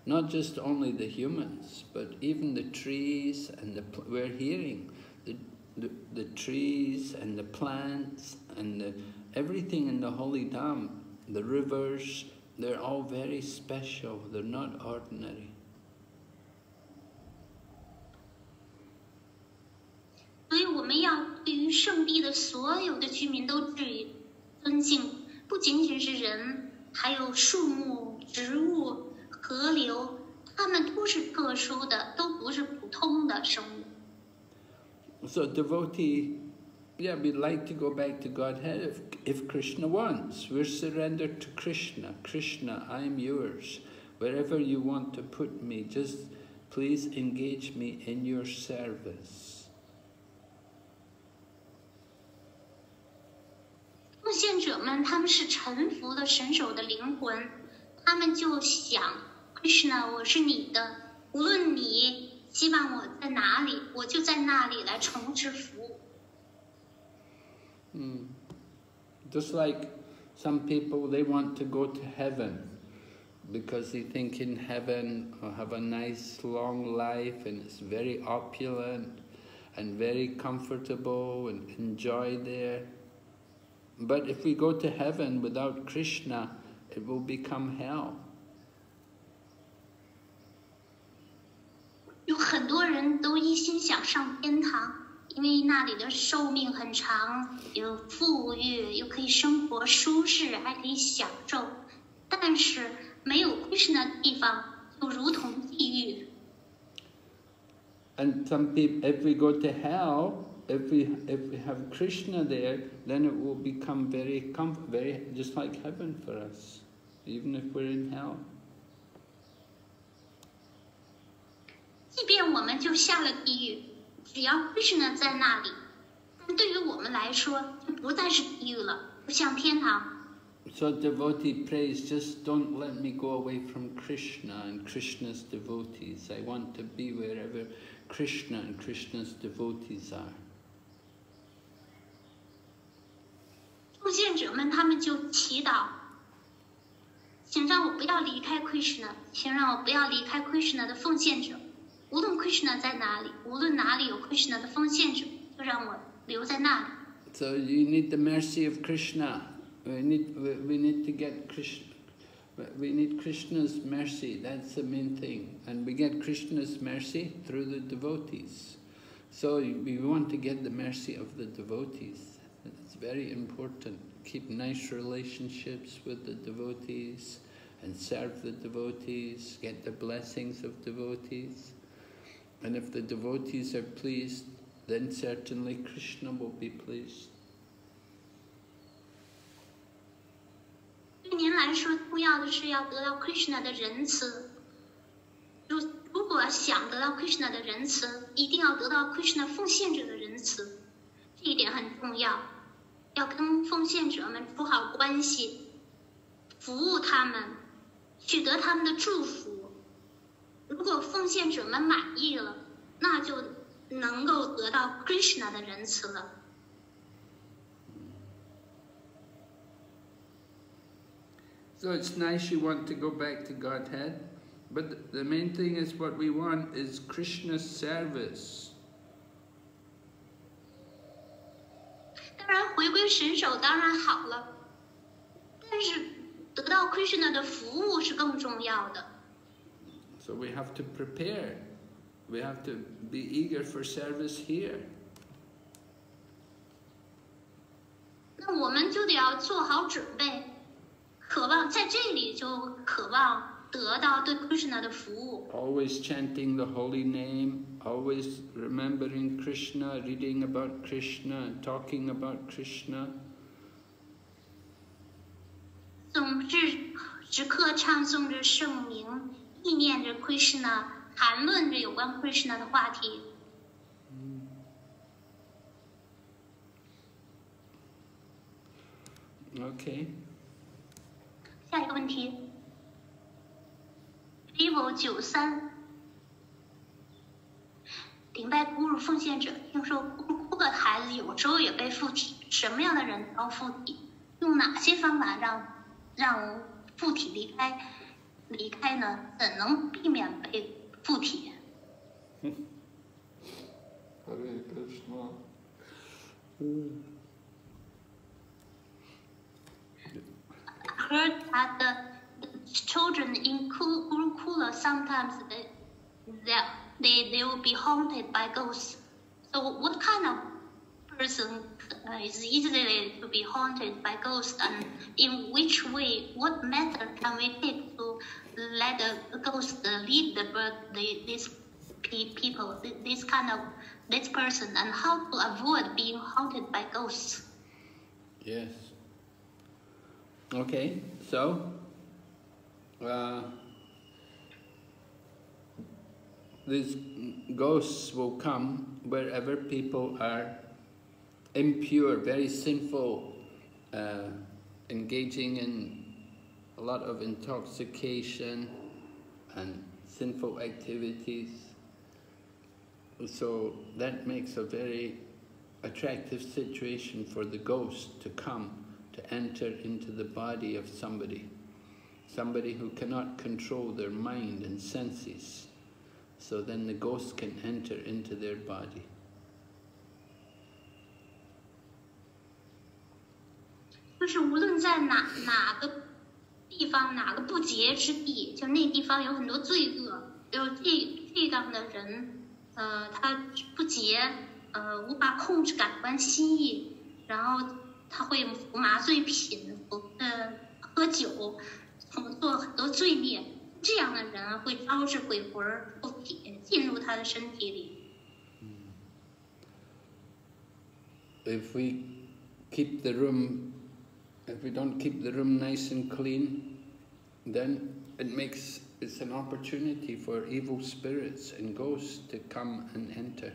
not just only the humans, but even the trees and the we're hearing the, the, the trees and the plants and the, everything in the holy dham, the rivers, they're all very special. They're not ordinary. 所以我们要对于圣地的所有的居民都致以尊敬，不仅仅是人，还有树木、植物。河流，它们都是特殊的，都不是普通的生物。So devotee, yeah, we'd like to go back to Godhead if, if Krishna wants. We're surrendered to Krishna. Krishna, I am yours. Wherever you want to put me, just please engage me in your service. 奉献者们，他们是臣服的神手的灵魂，他们就想 Krishna，我是你的，无论你希望我在哪里，我就在那里来从事服务。嗯，just like some people they want to go to heaven because they think in heaven I'll have a nice long life and it's very opulent and very comfortable and enjoy there. But if we go to heaven without Krishna, it will become hell. 有很多人都一心想上天堂，因为那里的寿命很长，有富裕，又可以生活舒适，还可以享受。但是没有 Krishna 的地方，就如同地狱。And some people, if we go to hell, if we if we have Krishna there, then it will become very comfort, very just like heaven for us, even if we're in hell. 即便我们就下了地狱，只要 Krishna 在那里，但对于我们来说，就不再是地狱了，不像天堂。So devotee prays, just don't let me go away from Krishna and Krishna's devotees. I want to be wherever Krishna and Krishna's devotees are. 奉献者们他们就祈祷，请让我不要离开 Krishna，请让我不要离开 Krishna 的奉献者。无论 Krishna 在哪里，无论哪里有 Krishna 的奉献者，就让我留在那里。So you need the mercy of Krishna. We need we, we need to get Krishna. We need Krishna's mercy. That's the main thing, and we get Krishna's mercy through the devotees. So we want to get the mercy of the devotees. It's very important. Keep nice relationships with the devotees and serve the devotees, get the blessings of devotees. And if the devotees are pleased, then certainly Krishna will be pleased. 对您来说，重要的是要得到 Krishna 的仁慈。如如果想得到 Krishna 的仁慈，一定要得到 Krishna 奉献者的仁慈，这一点很重要。 要跟奉献者们处好关系，服务他们，取得他们的祝福。如果奉献者们满意了，那就能够得到 Krishna 的仁慈了。So it's nice you want to go back to Godhead, but the main thing is what we want is Krishna's service. 当然，回归神手当然好了，但是得到 Krishna 的服务是更重要的。So we have to prepare. We have to be eager for service here. 那我们就得要做好准备，渴望在这里就渴望 得到对 Krishna 的服务。 Always chanting the holy name, always remembering Krishna, reading about Krishna, talking about Krishna. 总是时刻唱诵着圣名，意念着 Krishna，谈论着有关 Krishna 的话题。 Okay. 下一个问题 ，vivo 九三，顶拜咕噜奉献者，听说哭哭的孩子有时候也被附体，什么样的人遭附体？用哪些方法让让附体离开离开呢？怎能避免被附体 Krishna. heard that the children in Ku- Gurukula sometimes they, they, they, will be haunted by ghosts. So what kind of person uh, is easily to be haunted by ghosts and in which way, what method can we take to let the ghost lead the, the these people, this kind of, this person and how to avoid being haunted by ghosts? Yes. Okay, so uh, these ghosts will come wherever people are impure, very sinful, uh, engaging in a lot of intoxication and sinful activities. So that makes a very attractive situation for the ghost to come to enter into the body of somebody, somebody who cannot control their mind and senses so then the ghost can enter into their body 就是无论在哪哪个地方哪个不洁之地就那地方有很多罪恶有这这样的人呃他不洁呃无法控制感官心意然后他会服麻醉品呃喝酒他们做很多罪孽，这样的人会招致鬼魂儿不进进入他的身体里。嗯，If we keep the room, if we don't keep the room nice and clean, then it makes It's an opportunity for evil spirits and ghosts to come and enter.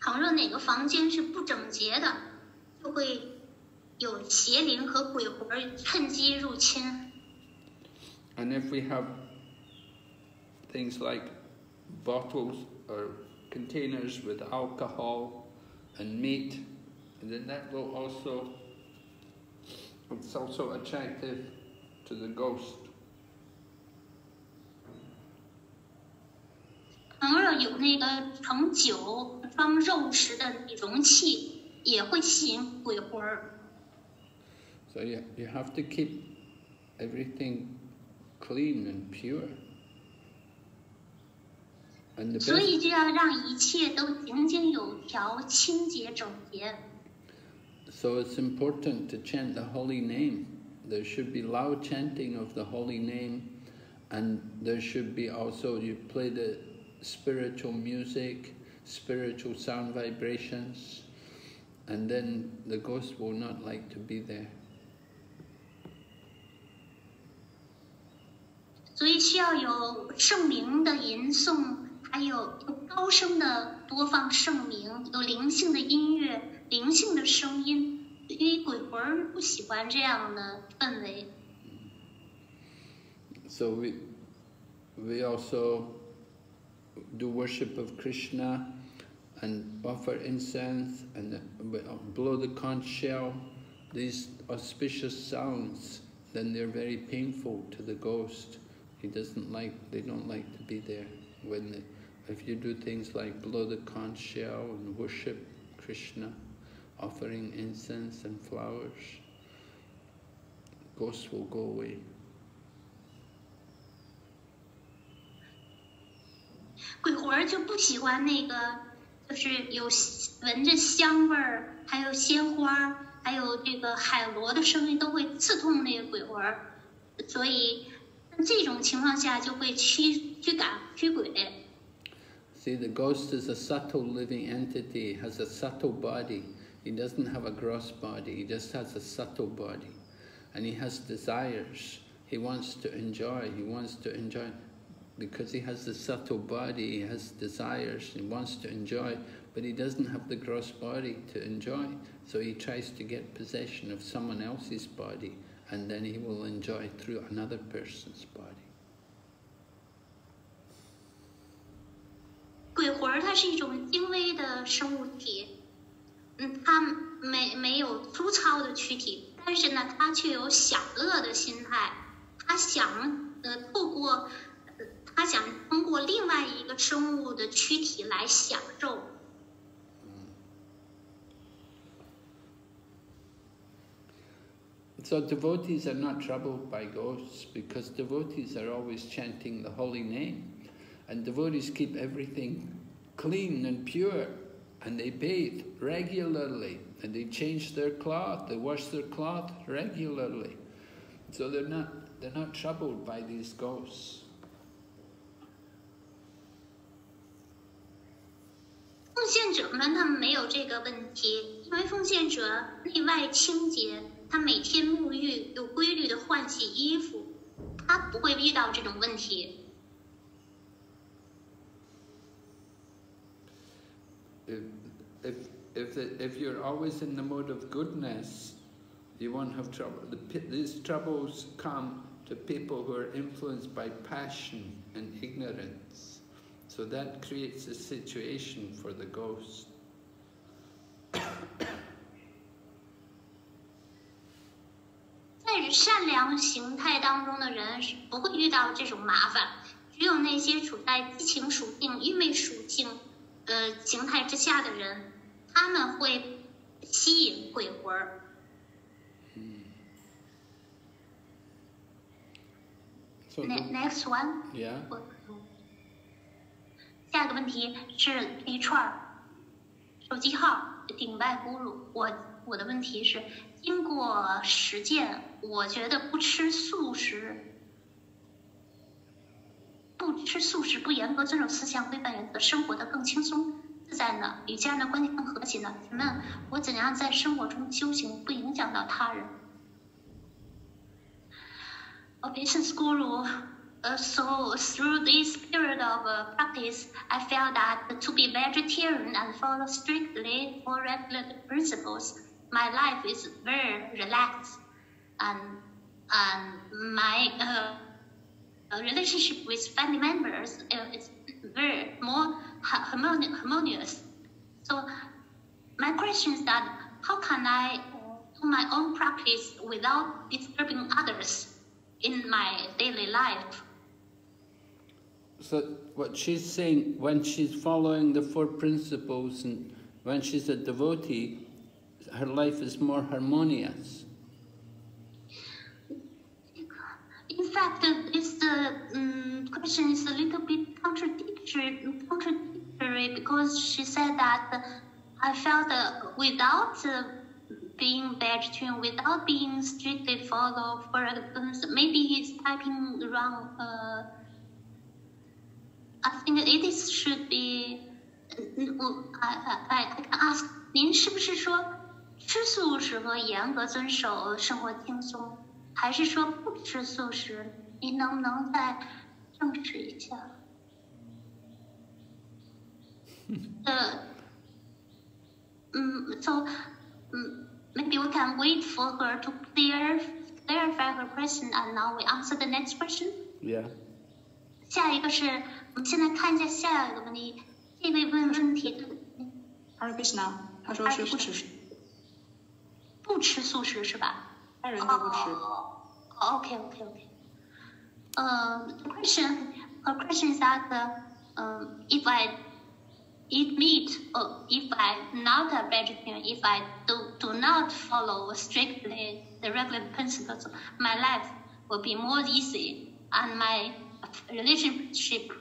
倘若哪个房间是不整洁的，就会有邪灵和鬼魂趁机入侵。And if we have things like bottles or containers with alcohol and meat then that will also, it's also attractive to the ghost. 倘若有那个盛酒、装肉食的容器，也会吸引鬼魂儿。So you, you have to keep everything clean and pure. And the 所 best, 以就要让一切都井井有条、清洁整洁。 so it's important to chant the holy name. There should be loud chanting of the holy name, and there should be also you play the spiritual music, spiritual sound vibrations, and then the ghost will not like to be there. 所以需要有圣名的吟诵，还有有高声的播放圣名，有灵性的音乐、灵性的声音。因为鬼魂儿不喜欢这样的氛围， So we we also do worship of Krishna and offer incense and blow the conch shell. These auspicious sounds, then they're very painful to the ghost. He doesn't like, they don't like to be there. When they, if you do things like blow the conch shell and worship Krishna, offering incense and flowers, ghosts will go away. (laughs) 鬼魂儿就不喜欢那个，就是有闻着香味儿，还有鲜花，还有这个海螺的声音，都会刺痛那个鬼魂儿，所以这种情况下就会驱驱赶驱鬼。 See, the ghost is a subtle living entity, has a subtle body. He doesn't have a gross body, he just has a subtle body. And he has desires. He wants to enjoy, he wants to enjoy. Because he has the subtle body, he has desires, he wants to enjoy, but he doesn't have the gross body to enjoy. So he tries to get possession of someone else's body, and then he will enjoy through another person's body. 鬼魂儿它是一种精微的生物体，嗯，它没没有粗糙的躯体，但是呢，它却有享乐的心态，它想呃透过，呃它想通过另外一个生物的躯体来享受。So devotees are not troubled by ghosts because devotees are always chanting the holy name. And devotees keep everything clean and pure and they bathe regularly and they change their cloth, they wash their cloth regularly. So they're not, they're not troubled by these ghosts. 奉献者们他们没有这个问题，因为奉献者内外清洁，他每天沐浴，有规律的换洗衣服，他不会遇到这种问题。 If, if, if, the, if you're always in the mode of goodness, you won't have trouble. The, pi- these troubles come to people who are influenced by passion and ignorance. So that creates a situation for the ghost. (coughs) 在善良形态当中的人是不会遇到这种麻烦，只有那些处在激情属性、愚昧属性呃形态之下的人，他们会吸引鬼魂儿。So Next one，yeah. 我下一个问题是这一串儿手机号顶拜咕噜。我我的问题是，经过实践，我觉得不吃素食，不吃素食，不严格遵守四项规范原则，生活的更轻松自在呢，与家人的关系更和谐呢。请问我怎样在生活中修行，不影响到他人？Obeisance Guru, uh, so through this period of practice, I felt that to be vegetarian and follow strictly four regular principles, my life is very relaxed, and and my uh, uh, relationship with family members uh, is very more harmonious. So my question is that how can I do my own practice without disturbing others in my daily life? So what she's saying, when she's following the four principles and when she's a devotee, her life is more harmonious. In fact, this uh, um, question is a little bit contradictory, contradictory because she said that I felt uh, without uh, being vegetarian, without being strictly follow for instance, maybe he's typing wrong. Uh, I think it is should be. 嗯我 I I I I can ask 您是不是说 吃素食和严格遵守生活轻松，还是说不吃素食？您能不能再证实一下？呃，嗯，so 嗯，maybe we can wait for her to clear clarify her question, and now we answer the next question. Yeah. 下一个是，我们现在看一下下一个问题。这位问问题的 Hare Krishna，他说是不吃，不吃素食是吧？家人都不吃。哦，OK OK OK。呃，the question, a question is that uh, um, if I eat meat, or if I'm not a vegetarian, if I do do not follow strictly the regular principles, my life will be more easy, and my relationship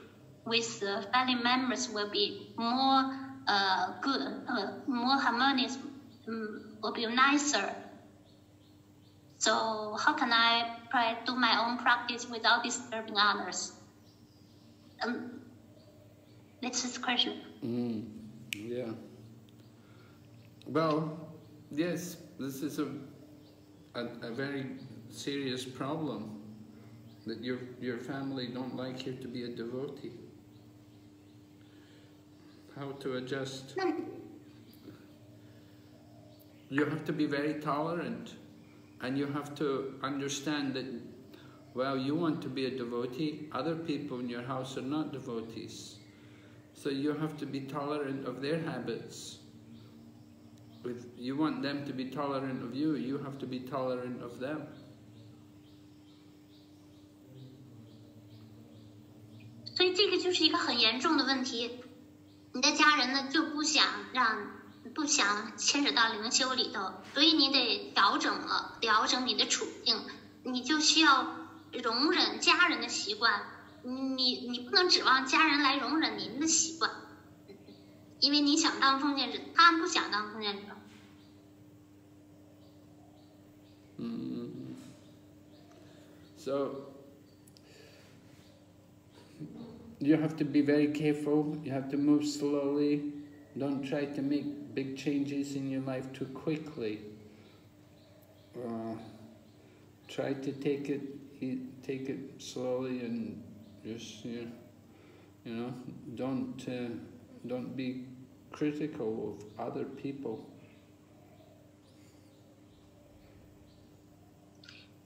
with the family members will be more uh, good, uh, more harmonious, um, will be nicer. So how can I try do my own practice without disturbing others? Um, that's his question. Mm, yeah. Well, yes, this is a, a, a very serious problem that your, your family don't like you to be a devotee. How to adjust? 那 You have to be very tolerant and you have to understand that, well, you want to be a devotee, other people in your house are not devotees. So you have to be tolerant of their habits. If you want them to be tolerant of you, you have to be tolerant of them. 所以这个就是一个很严重的问题。你的家人呢就不想让 不想牵扯到灵修里头，所以你得调整了，调整你的处境，你就需要容忍家人的习惯，你你不能指望家人来容忍您的习惯，因为你想当封建者，他们不想当封建者。嗯。So you have to be very careful, you have to move slowly, don't try to make big changes in your life too quickly. Uh, try to take it e- take it slowly and just you you know don't uh, don't be critical of other people.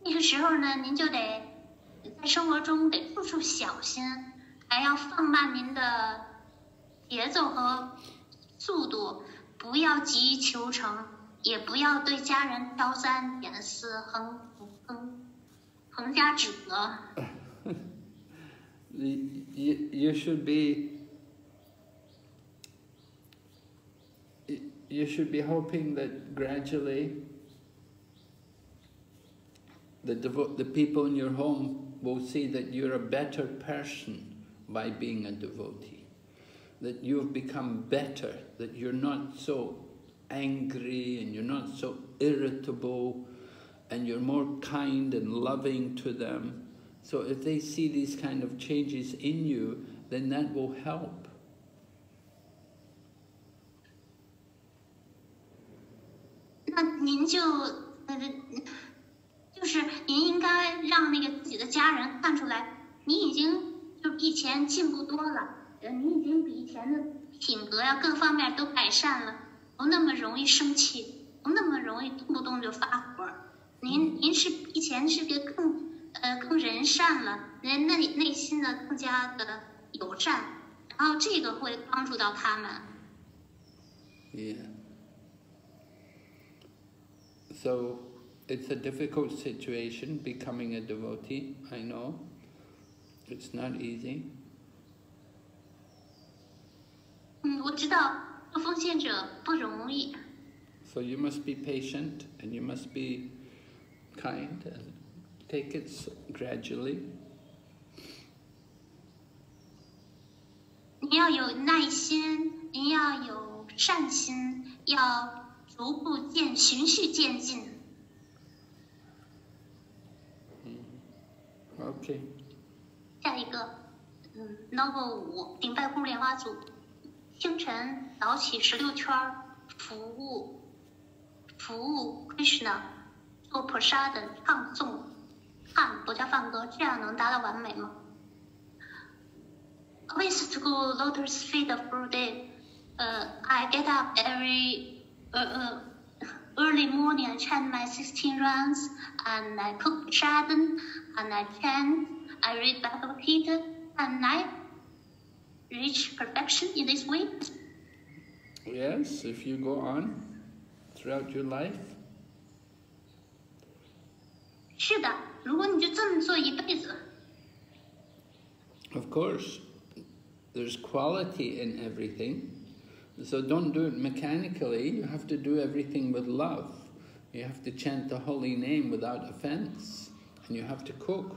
那个时候呢，您就得在生活中得处处小心，还要放慢您的节奏和 速度，不要急于求成，也不要对家人挑三拣四、横横横加指责。 you, (laughs) you should be you should be hoping that gradually the, devo- the people in your home will see that you're a better person by being a devotee. That you've become better, that you're not so angry and you're not so irritable and you're more kind and loving to them. So if they see these kind of changes in you, then that will help. 那您就呃，就是您应该让那个自己的家人看出来，你已经就比以前进步多了， 呃，你已经比以前的品格呀各方面都改善了，不那么容易生气，不那么容易动不动就发火。您您是以前是个更呃更人善了，人内内心呢更加的友善，然后这个会帮助到他们。Yeah. So it's a difficult situation becoming a devotee, I know. It's not easy. 嗯，我知道做奉献者不容易，So you must be patient and you must be kind and take it gradually. 你要有耐心，你要有善心，要逐步渐循序渐进。Okay. 下一个，嗯，Novel 五顶拜 cung 莲花组，清晨早起十六圈儿，服务服务 Krishna，做 prasad 唱诵，看佛教梵歌，这样能达到完美吗？Always to go lotus feet of Gurudev. Uh, I get up every uh, uh, early morning and chant my 16 rounds, and I cook prasadam, and I chant, I read Bhagavad Gita, and I reach perfection in this way. Yes, if you go on throughout your life, 是的，如果你就这么做一辈子， of course, there's quality in everything. So don't do it mechanically, you have to do everything with love. You have to chant the holy name without offense. And you have to cook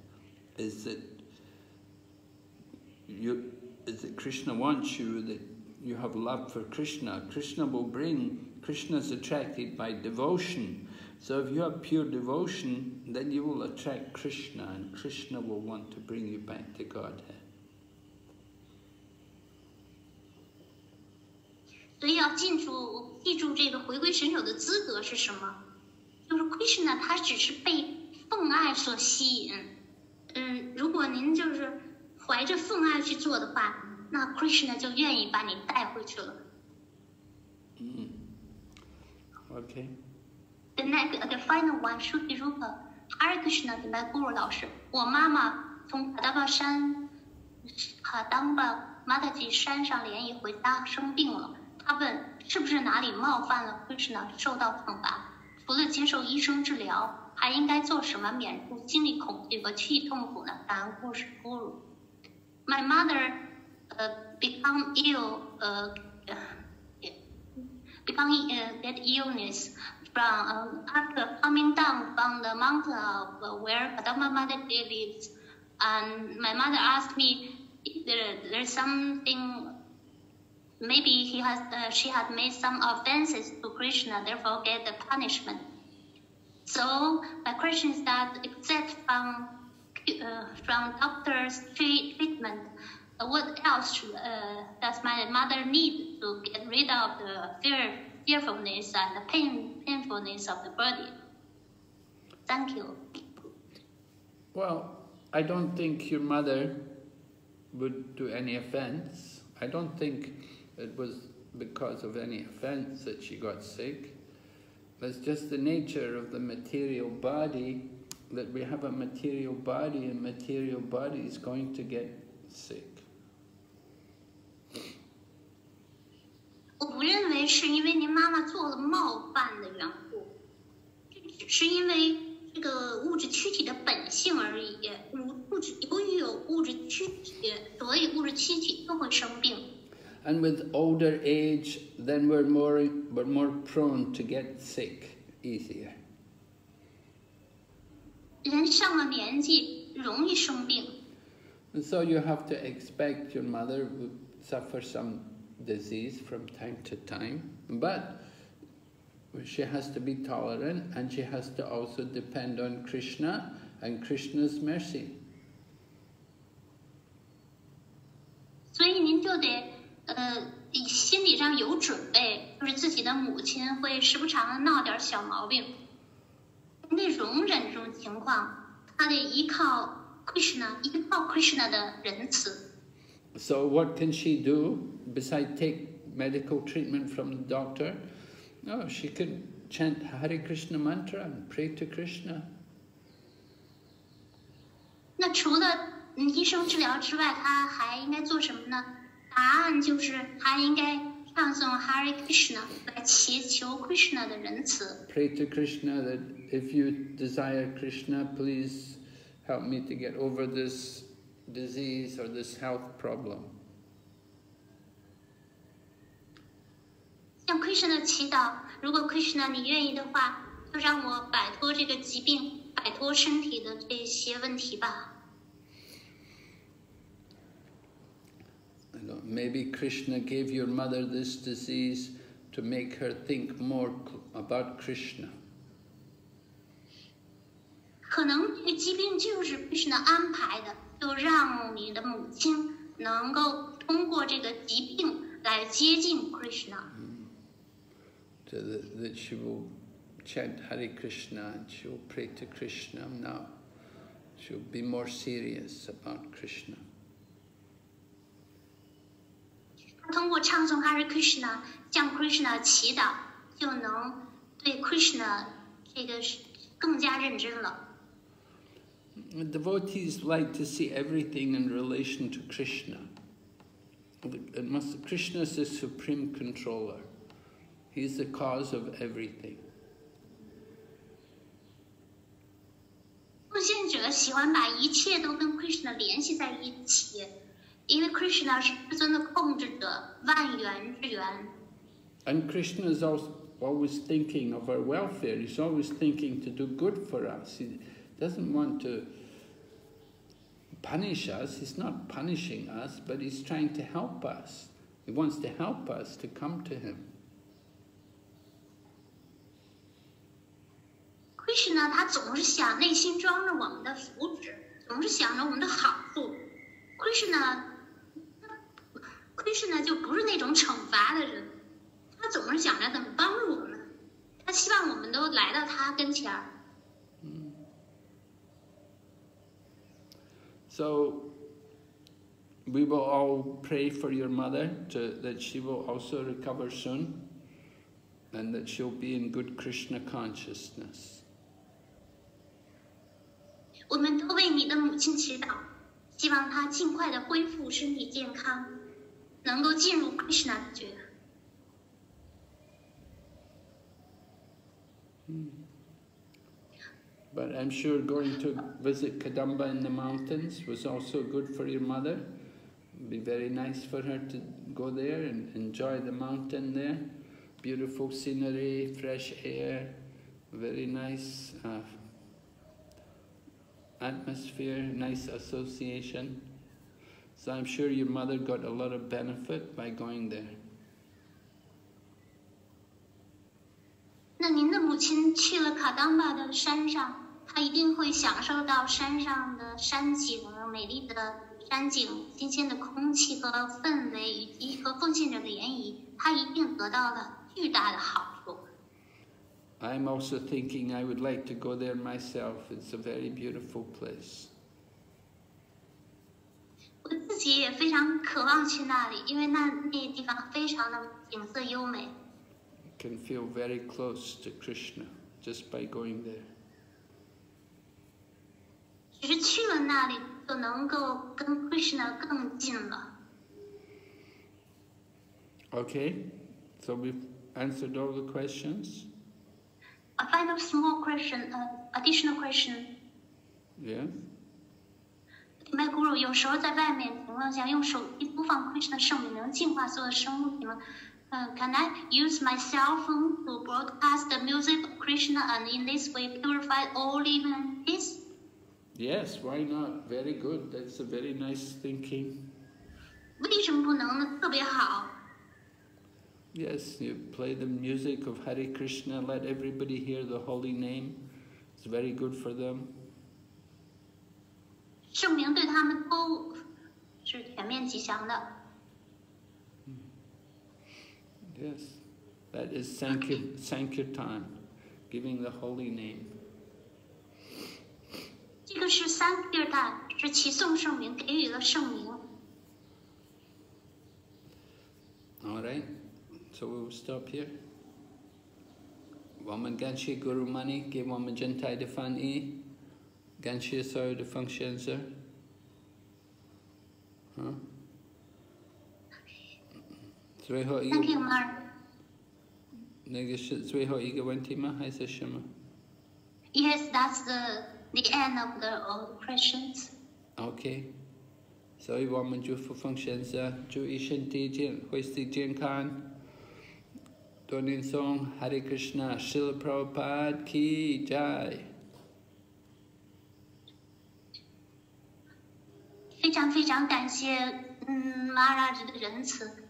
is that you, is that Krishna wants you, that you have love for Krishna. Krishna will bring, Krishna is attracted by devotion. So if you have pure devotion, then you will attract Krishna, and Krishna will want to bring you back to Godhead. 所以要记住记住这个回归神手的资格是什么？就是 Krishna 他只是被奉爱所吸引。 嗯，如果您就是怀着奉爱去做的话，那 Krishna 就愿意把你带回去了。嗯 Okay. The next, the final one, should be Rupa, Hare Krishna 的 Guru 老师，我妈妈从卡达巴山卡当巴马达吉山上连夜回家生病了，她问是不是哪里冒犯了 Krishna 受到惩罚？除了接受医生治疗，还应该做什么免除心理恐惧和躯体痛苦呢？感恩故事 Guru。My mother, uh, become ill, uh, become uh, get illness from um, after coming down from the mountain of uh, where Kadama Mother lives. And my mother asked me if there, there's something, maybe he has, uh, she had made some offenses to Krishna, therefore get the punishment. So my question is that except from uh, from doctor's treatment, uh, what else uh, does my mother need to get rid of the fear, fearfulness and the pain, painfulness of the body? Thank you. Well, I don't think your mother would do any offense. I don't think it was because of any offense that she got sick. That's just the nature of the material body, that we have a material body and material body is going to get sick. 我不认为是因为您妈妈做了冒犯的缘故，这只是因为这个物质躯体的本性而已。物物质由于有物质躯体，所以物质躯体都会生病。 And with older age, then we're more, we're more prone to get sick easier. 人上了年纪容易生病， And so you have to expect your mother would suffer some disease from time to time, but she has to be tolerant and she has to also depend on Krishna and Krishna's mercy. 所以您就得 呃心理上有准备，就是自己的母亲会时不常的闹点小毛病，您得容忍这种情况，他得依靠 Krishna，依靠 Krishna 的仁慈。So what can she do besides take medical treatment from the doctor? No, she can chant Hare Krishna mantra and pray to Krishna. 那除了嗯医生治疗之外，他还应该做什么呢？答案就是他应该唱诵 Hare Krishna 来祈求 Krishna 的仁慈。Pray to Krishna that if you desire Krishna, please help me to get over this disease or this health problem. 向 Krishna 祈祷，如果 Krishna 你愿意的话，就让我摆脱这个疾病，摆脱身体的这些问题吧。Maybe Krishna gave your mother this disease to make her think more cl- about Krishna. 可能这个疾病就是 Krishna 安排的，就让你的母亲能够通过这个疾病来接近 Krishna。 So that, that she will chant Hare Krishna and she will pray to Krishna now. She'll be more serious about Krishna. 通过唱诵 Hare Krishna 向 Krishna 祈祷，就能对 Krishna 这个是更加认真了。Devotees like to see everything in relation to Krishna. It must, Krishna is the supreme controller. He's the cause of everything. 奉献者喜欢把一切都跟 Krishna 联系在一起，因为 Krishna 是至尊的控制者，万源之源。 And Krishna is also always thinking of our welfare. He's always thinking to do good for us. He doesn't want to punish us. He's not punishing us, but he's trying to help us. He wants to help us to come to him. Krishna 他总是想内心装着我们的福祉，总是想着我们的好处。Krishna Krishna 就不是那种惩罚的人，他总是想着怎么帮助我们，他希望我们都来到他跟前儿。So we will all pray for your mother to, that she will also recover soon and that she'll be in good Krishna consciousness. 我们都为你的母亲祈祷，希望她尽快的恢复身体健康，能够进入 Krishna 的觉。 But I'm sure going to visit Kadamba in the mountains was also good for your mother. It'd be very nice for her to go there and enjoy the mountain there. Beautiful scenery, fresh air, very nice uh, atmosphere, nice association. So I'm sure your mother got a lot of benefit by going there. 那您的母亲去了卡当巴的山上，她一定会享受到山上的山景、美丽的山景、新鲜的空气和氛围，以及和奉献者的言语，她一定得到了巨大的好处。 I'm also thinking I would like to go there myself. It's a very beautiful place. 我自己也非常渴望去那里，因为那那地方非常的景色优美。 You can feel very close to Krishna just by going there. 只是去了那里，就能够跟 Krishna 更近了。 Okay, so we've answered all the questions. A final small question, uh, additional question. Yeah. 麦古鲁有时候在外面情况下用手机播放 Krishna 圣名，能净化所有的生物体吗？呃、c a n I use my cell phone to broadcast the music of Krishna and in this way purify all living entities? Yes, why not? Very good. That's a very nice thinking. 为什么不能呢？特别好。 Yes, you play the music of Hare Krishna, let everybody hear the holy name. It's very good for them. 圣名对他们都是全面吉祥的。 Yes, that is Sankir, Sankirtan, giving the holy name. 这个是三 k 塔，是齐颂圣名，给予了圣名。 All right, so we'll stop here. Woman ganshi guru mani, give woman Ganshi so the function sir? Huh? Three Thank you, Mark. Three. Yes, that's the the end of the all questions. Okay. So we want to for functions uh Ju Ishin Tijan Hoisti Jin Khan Donin Song Hare Krishna Srila Prabhupada Ki Jai 非常非常感谢，嗯，马拉吉的仁慈。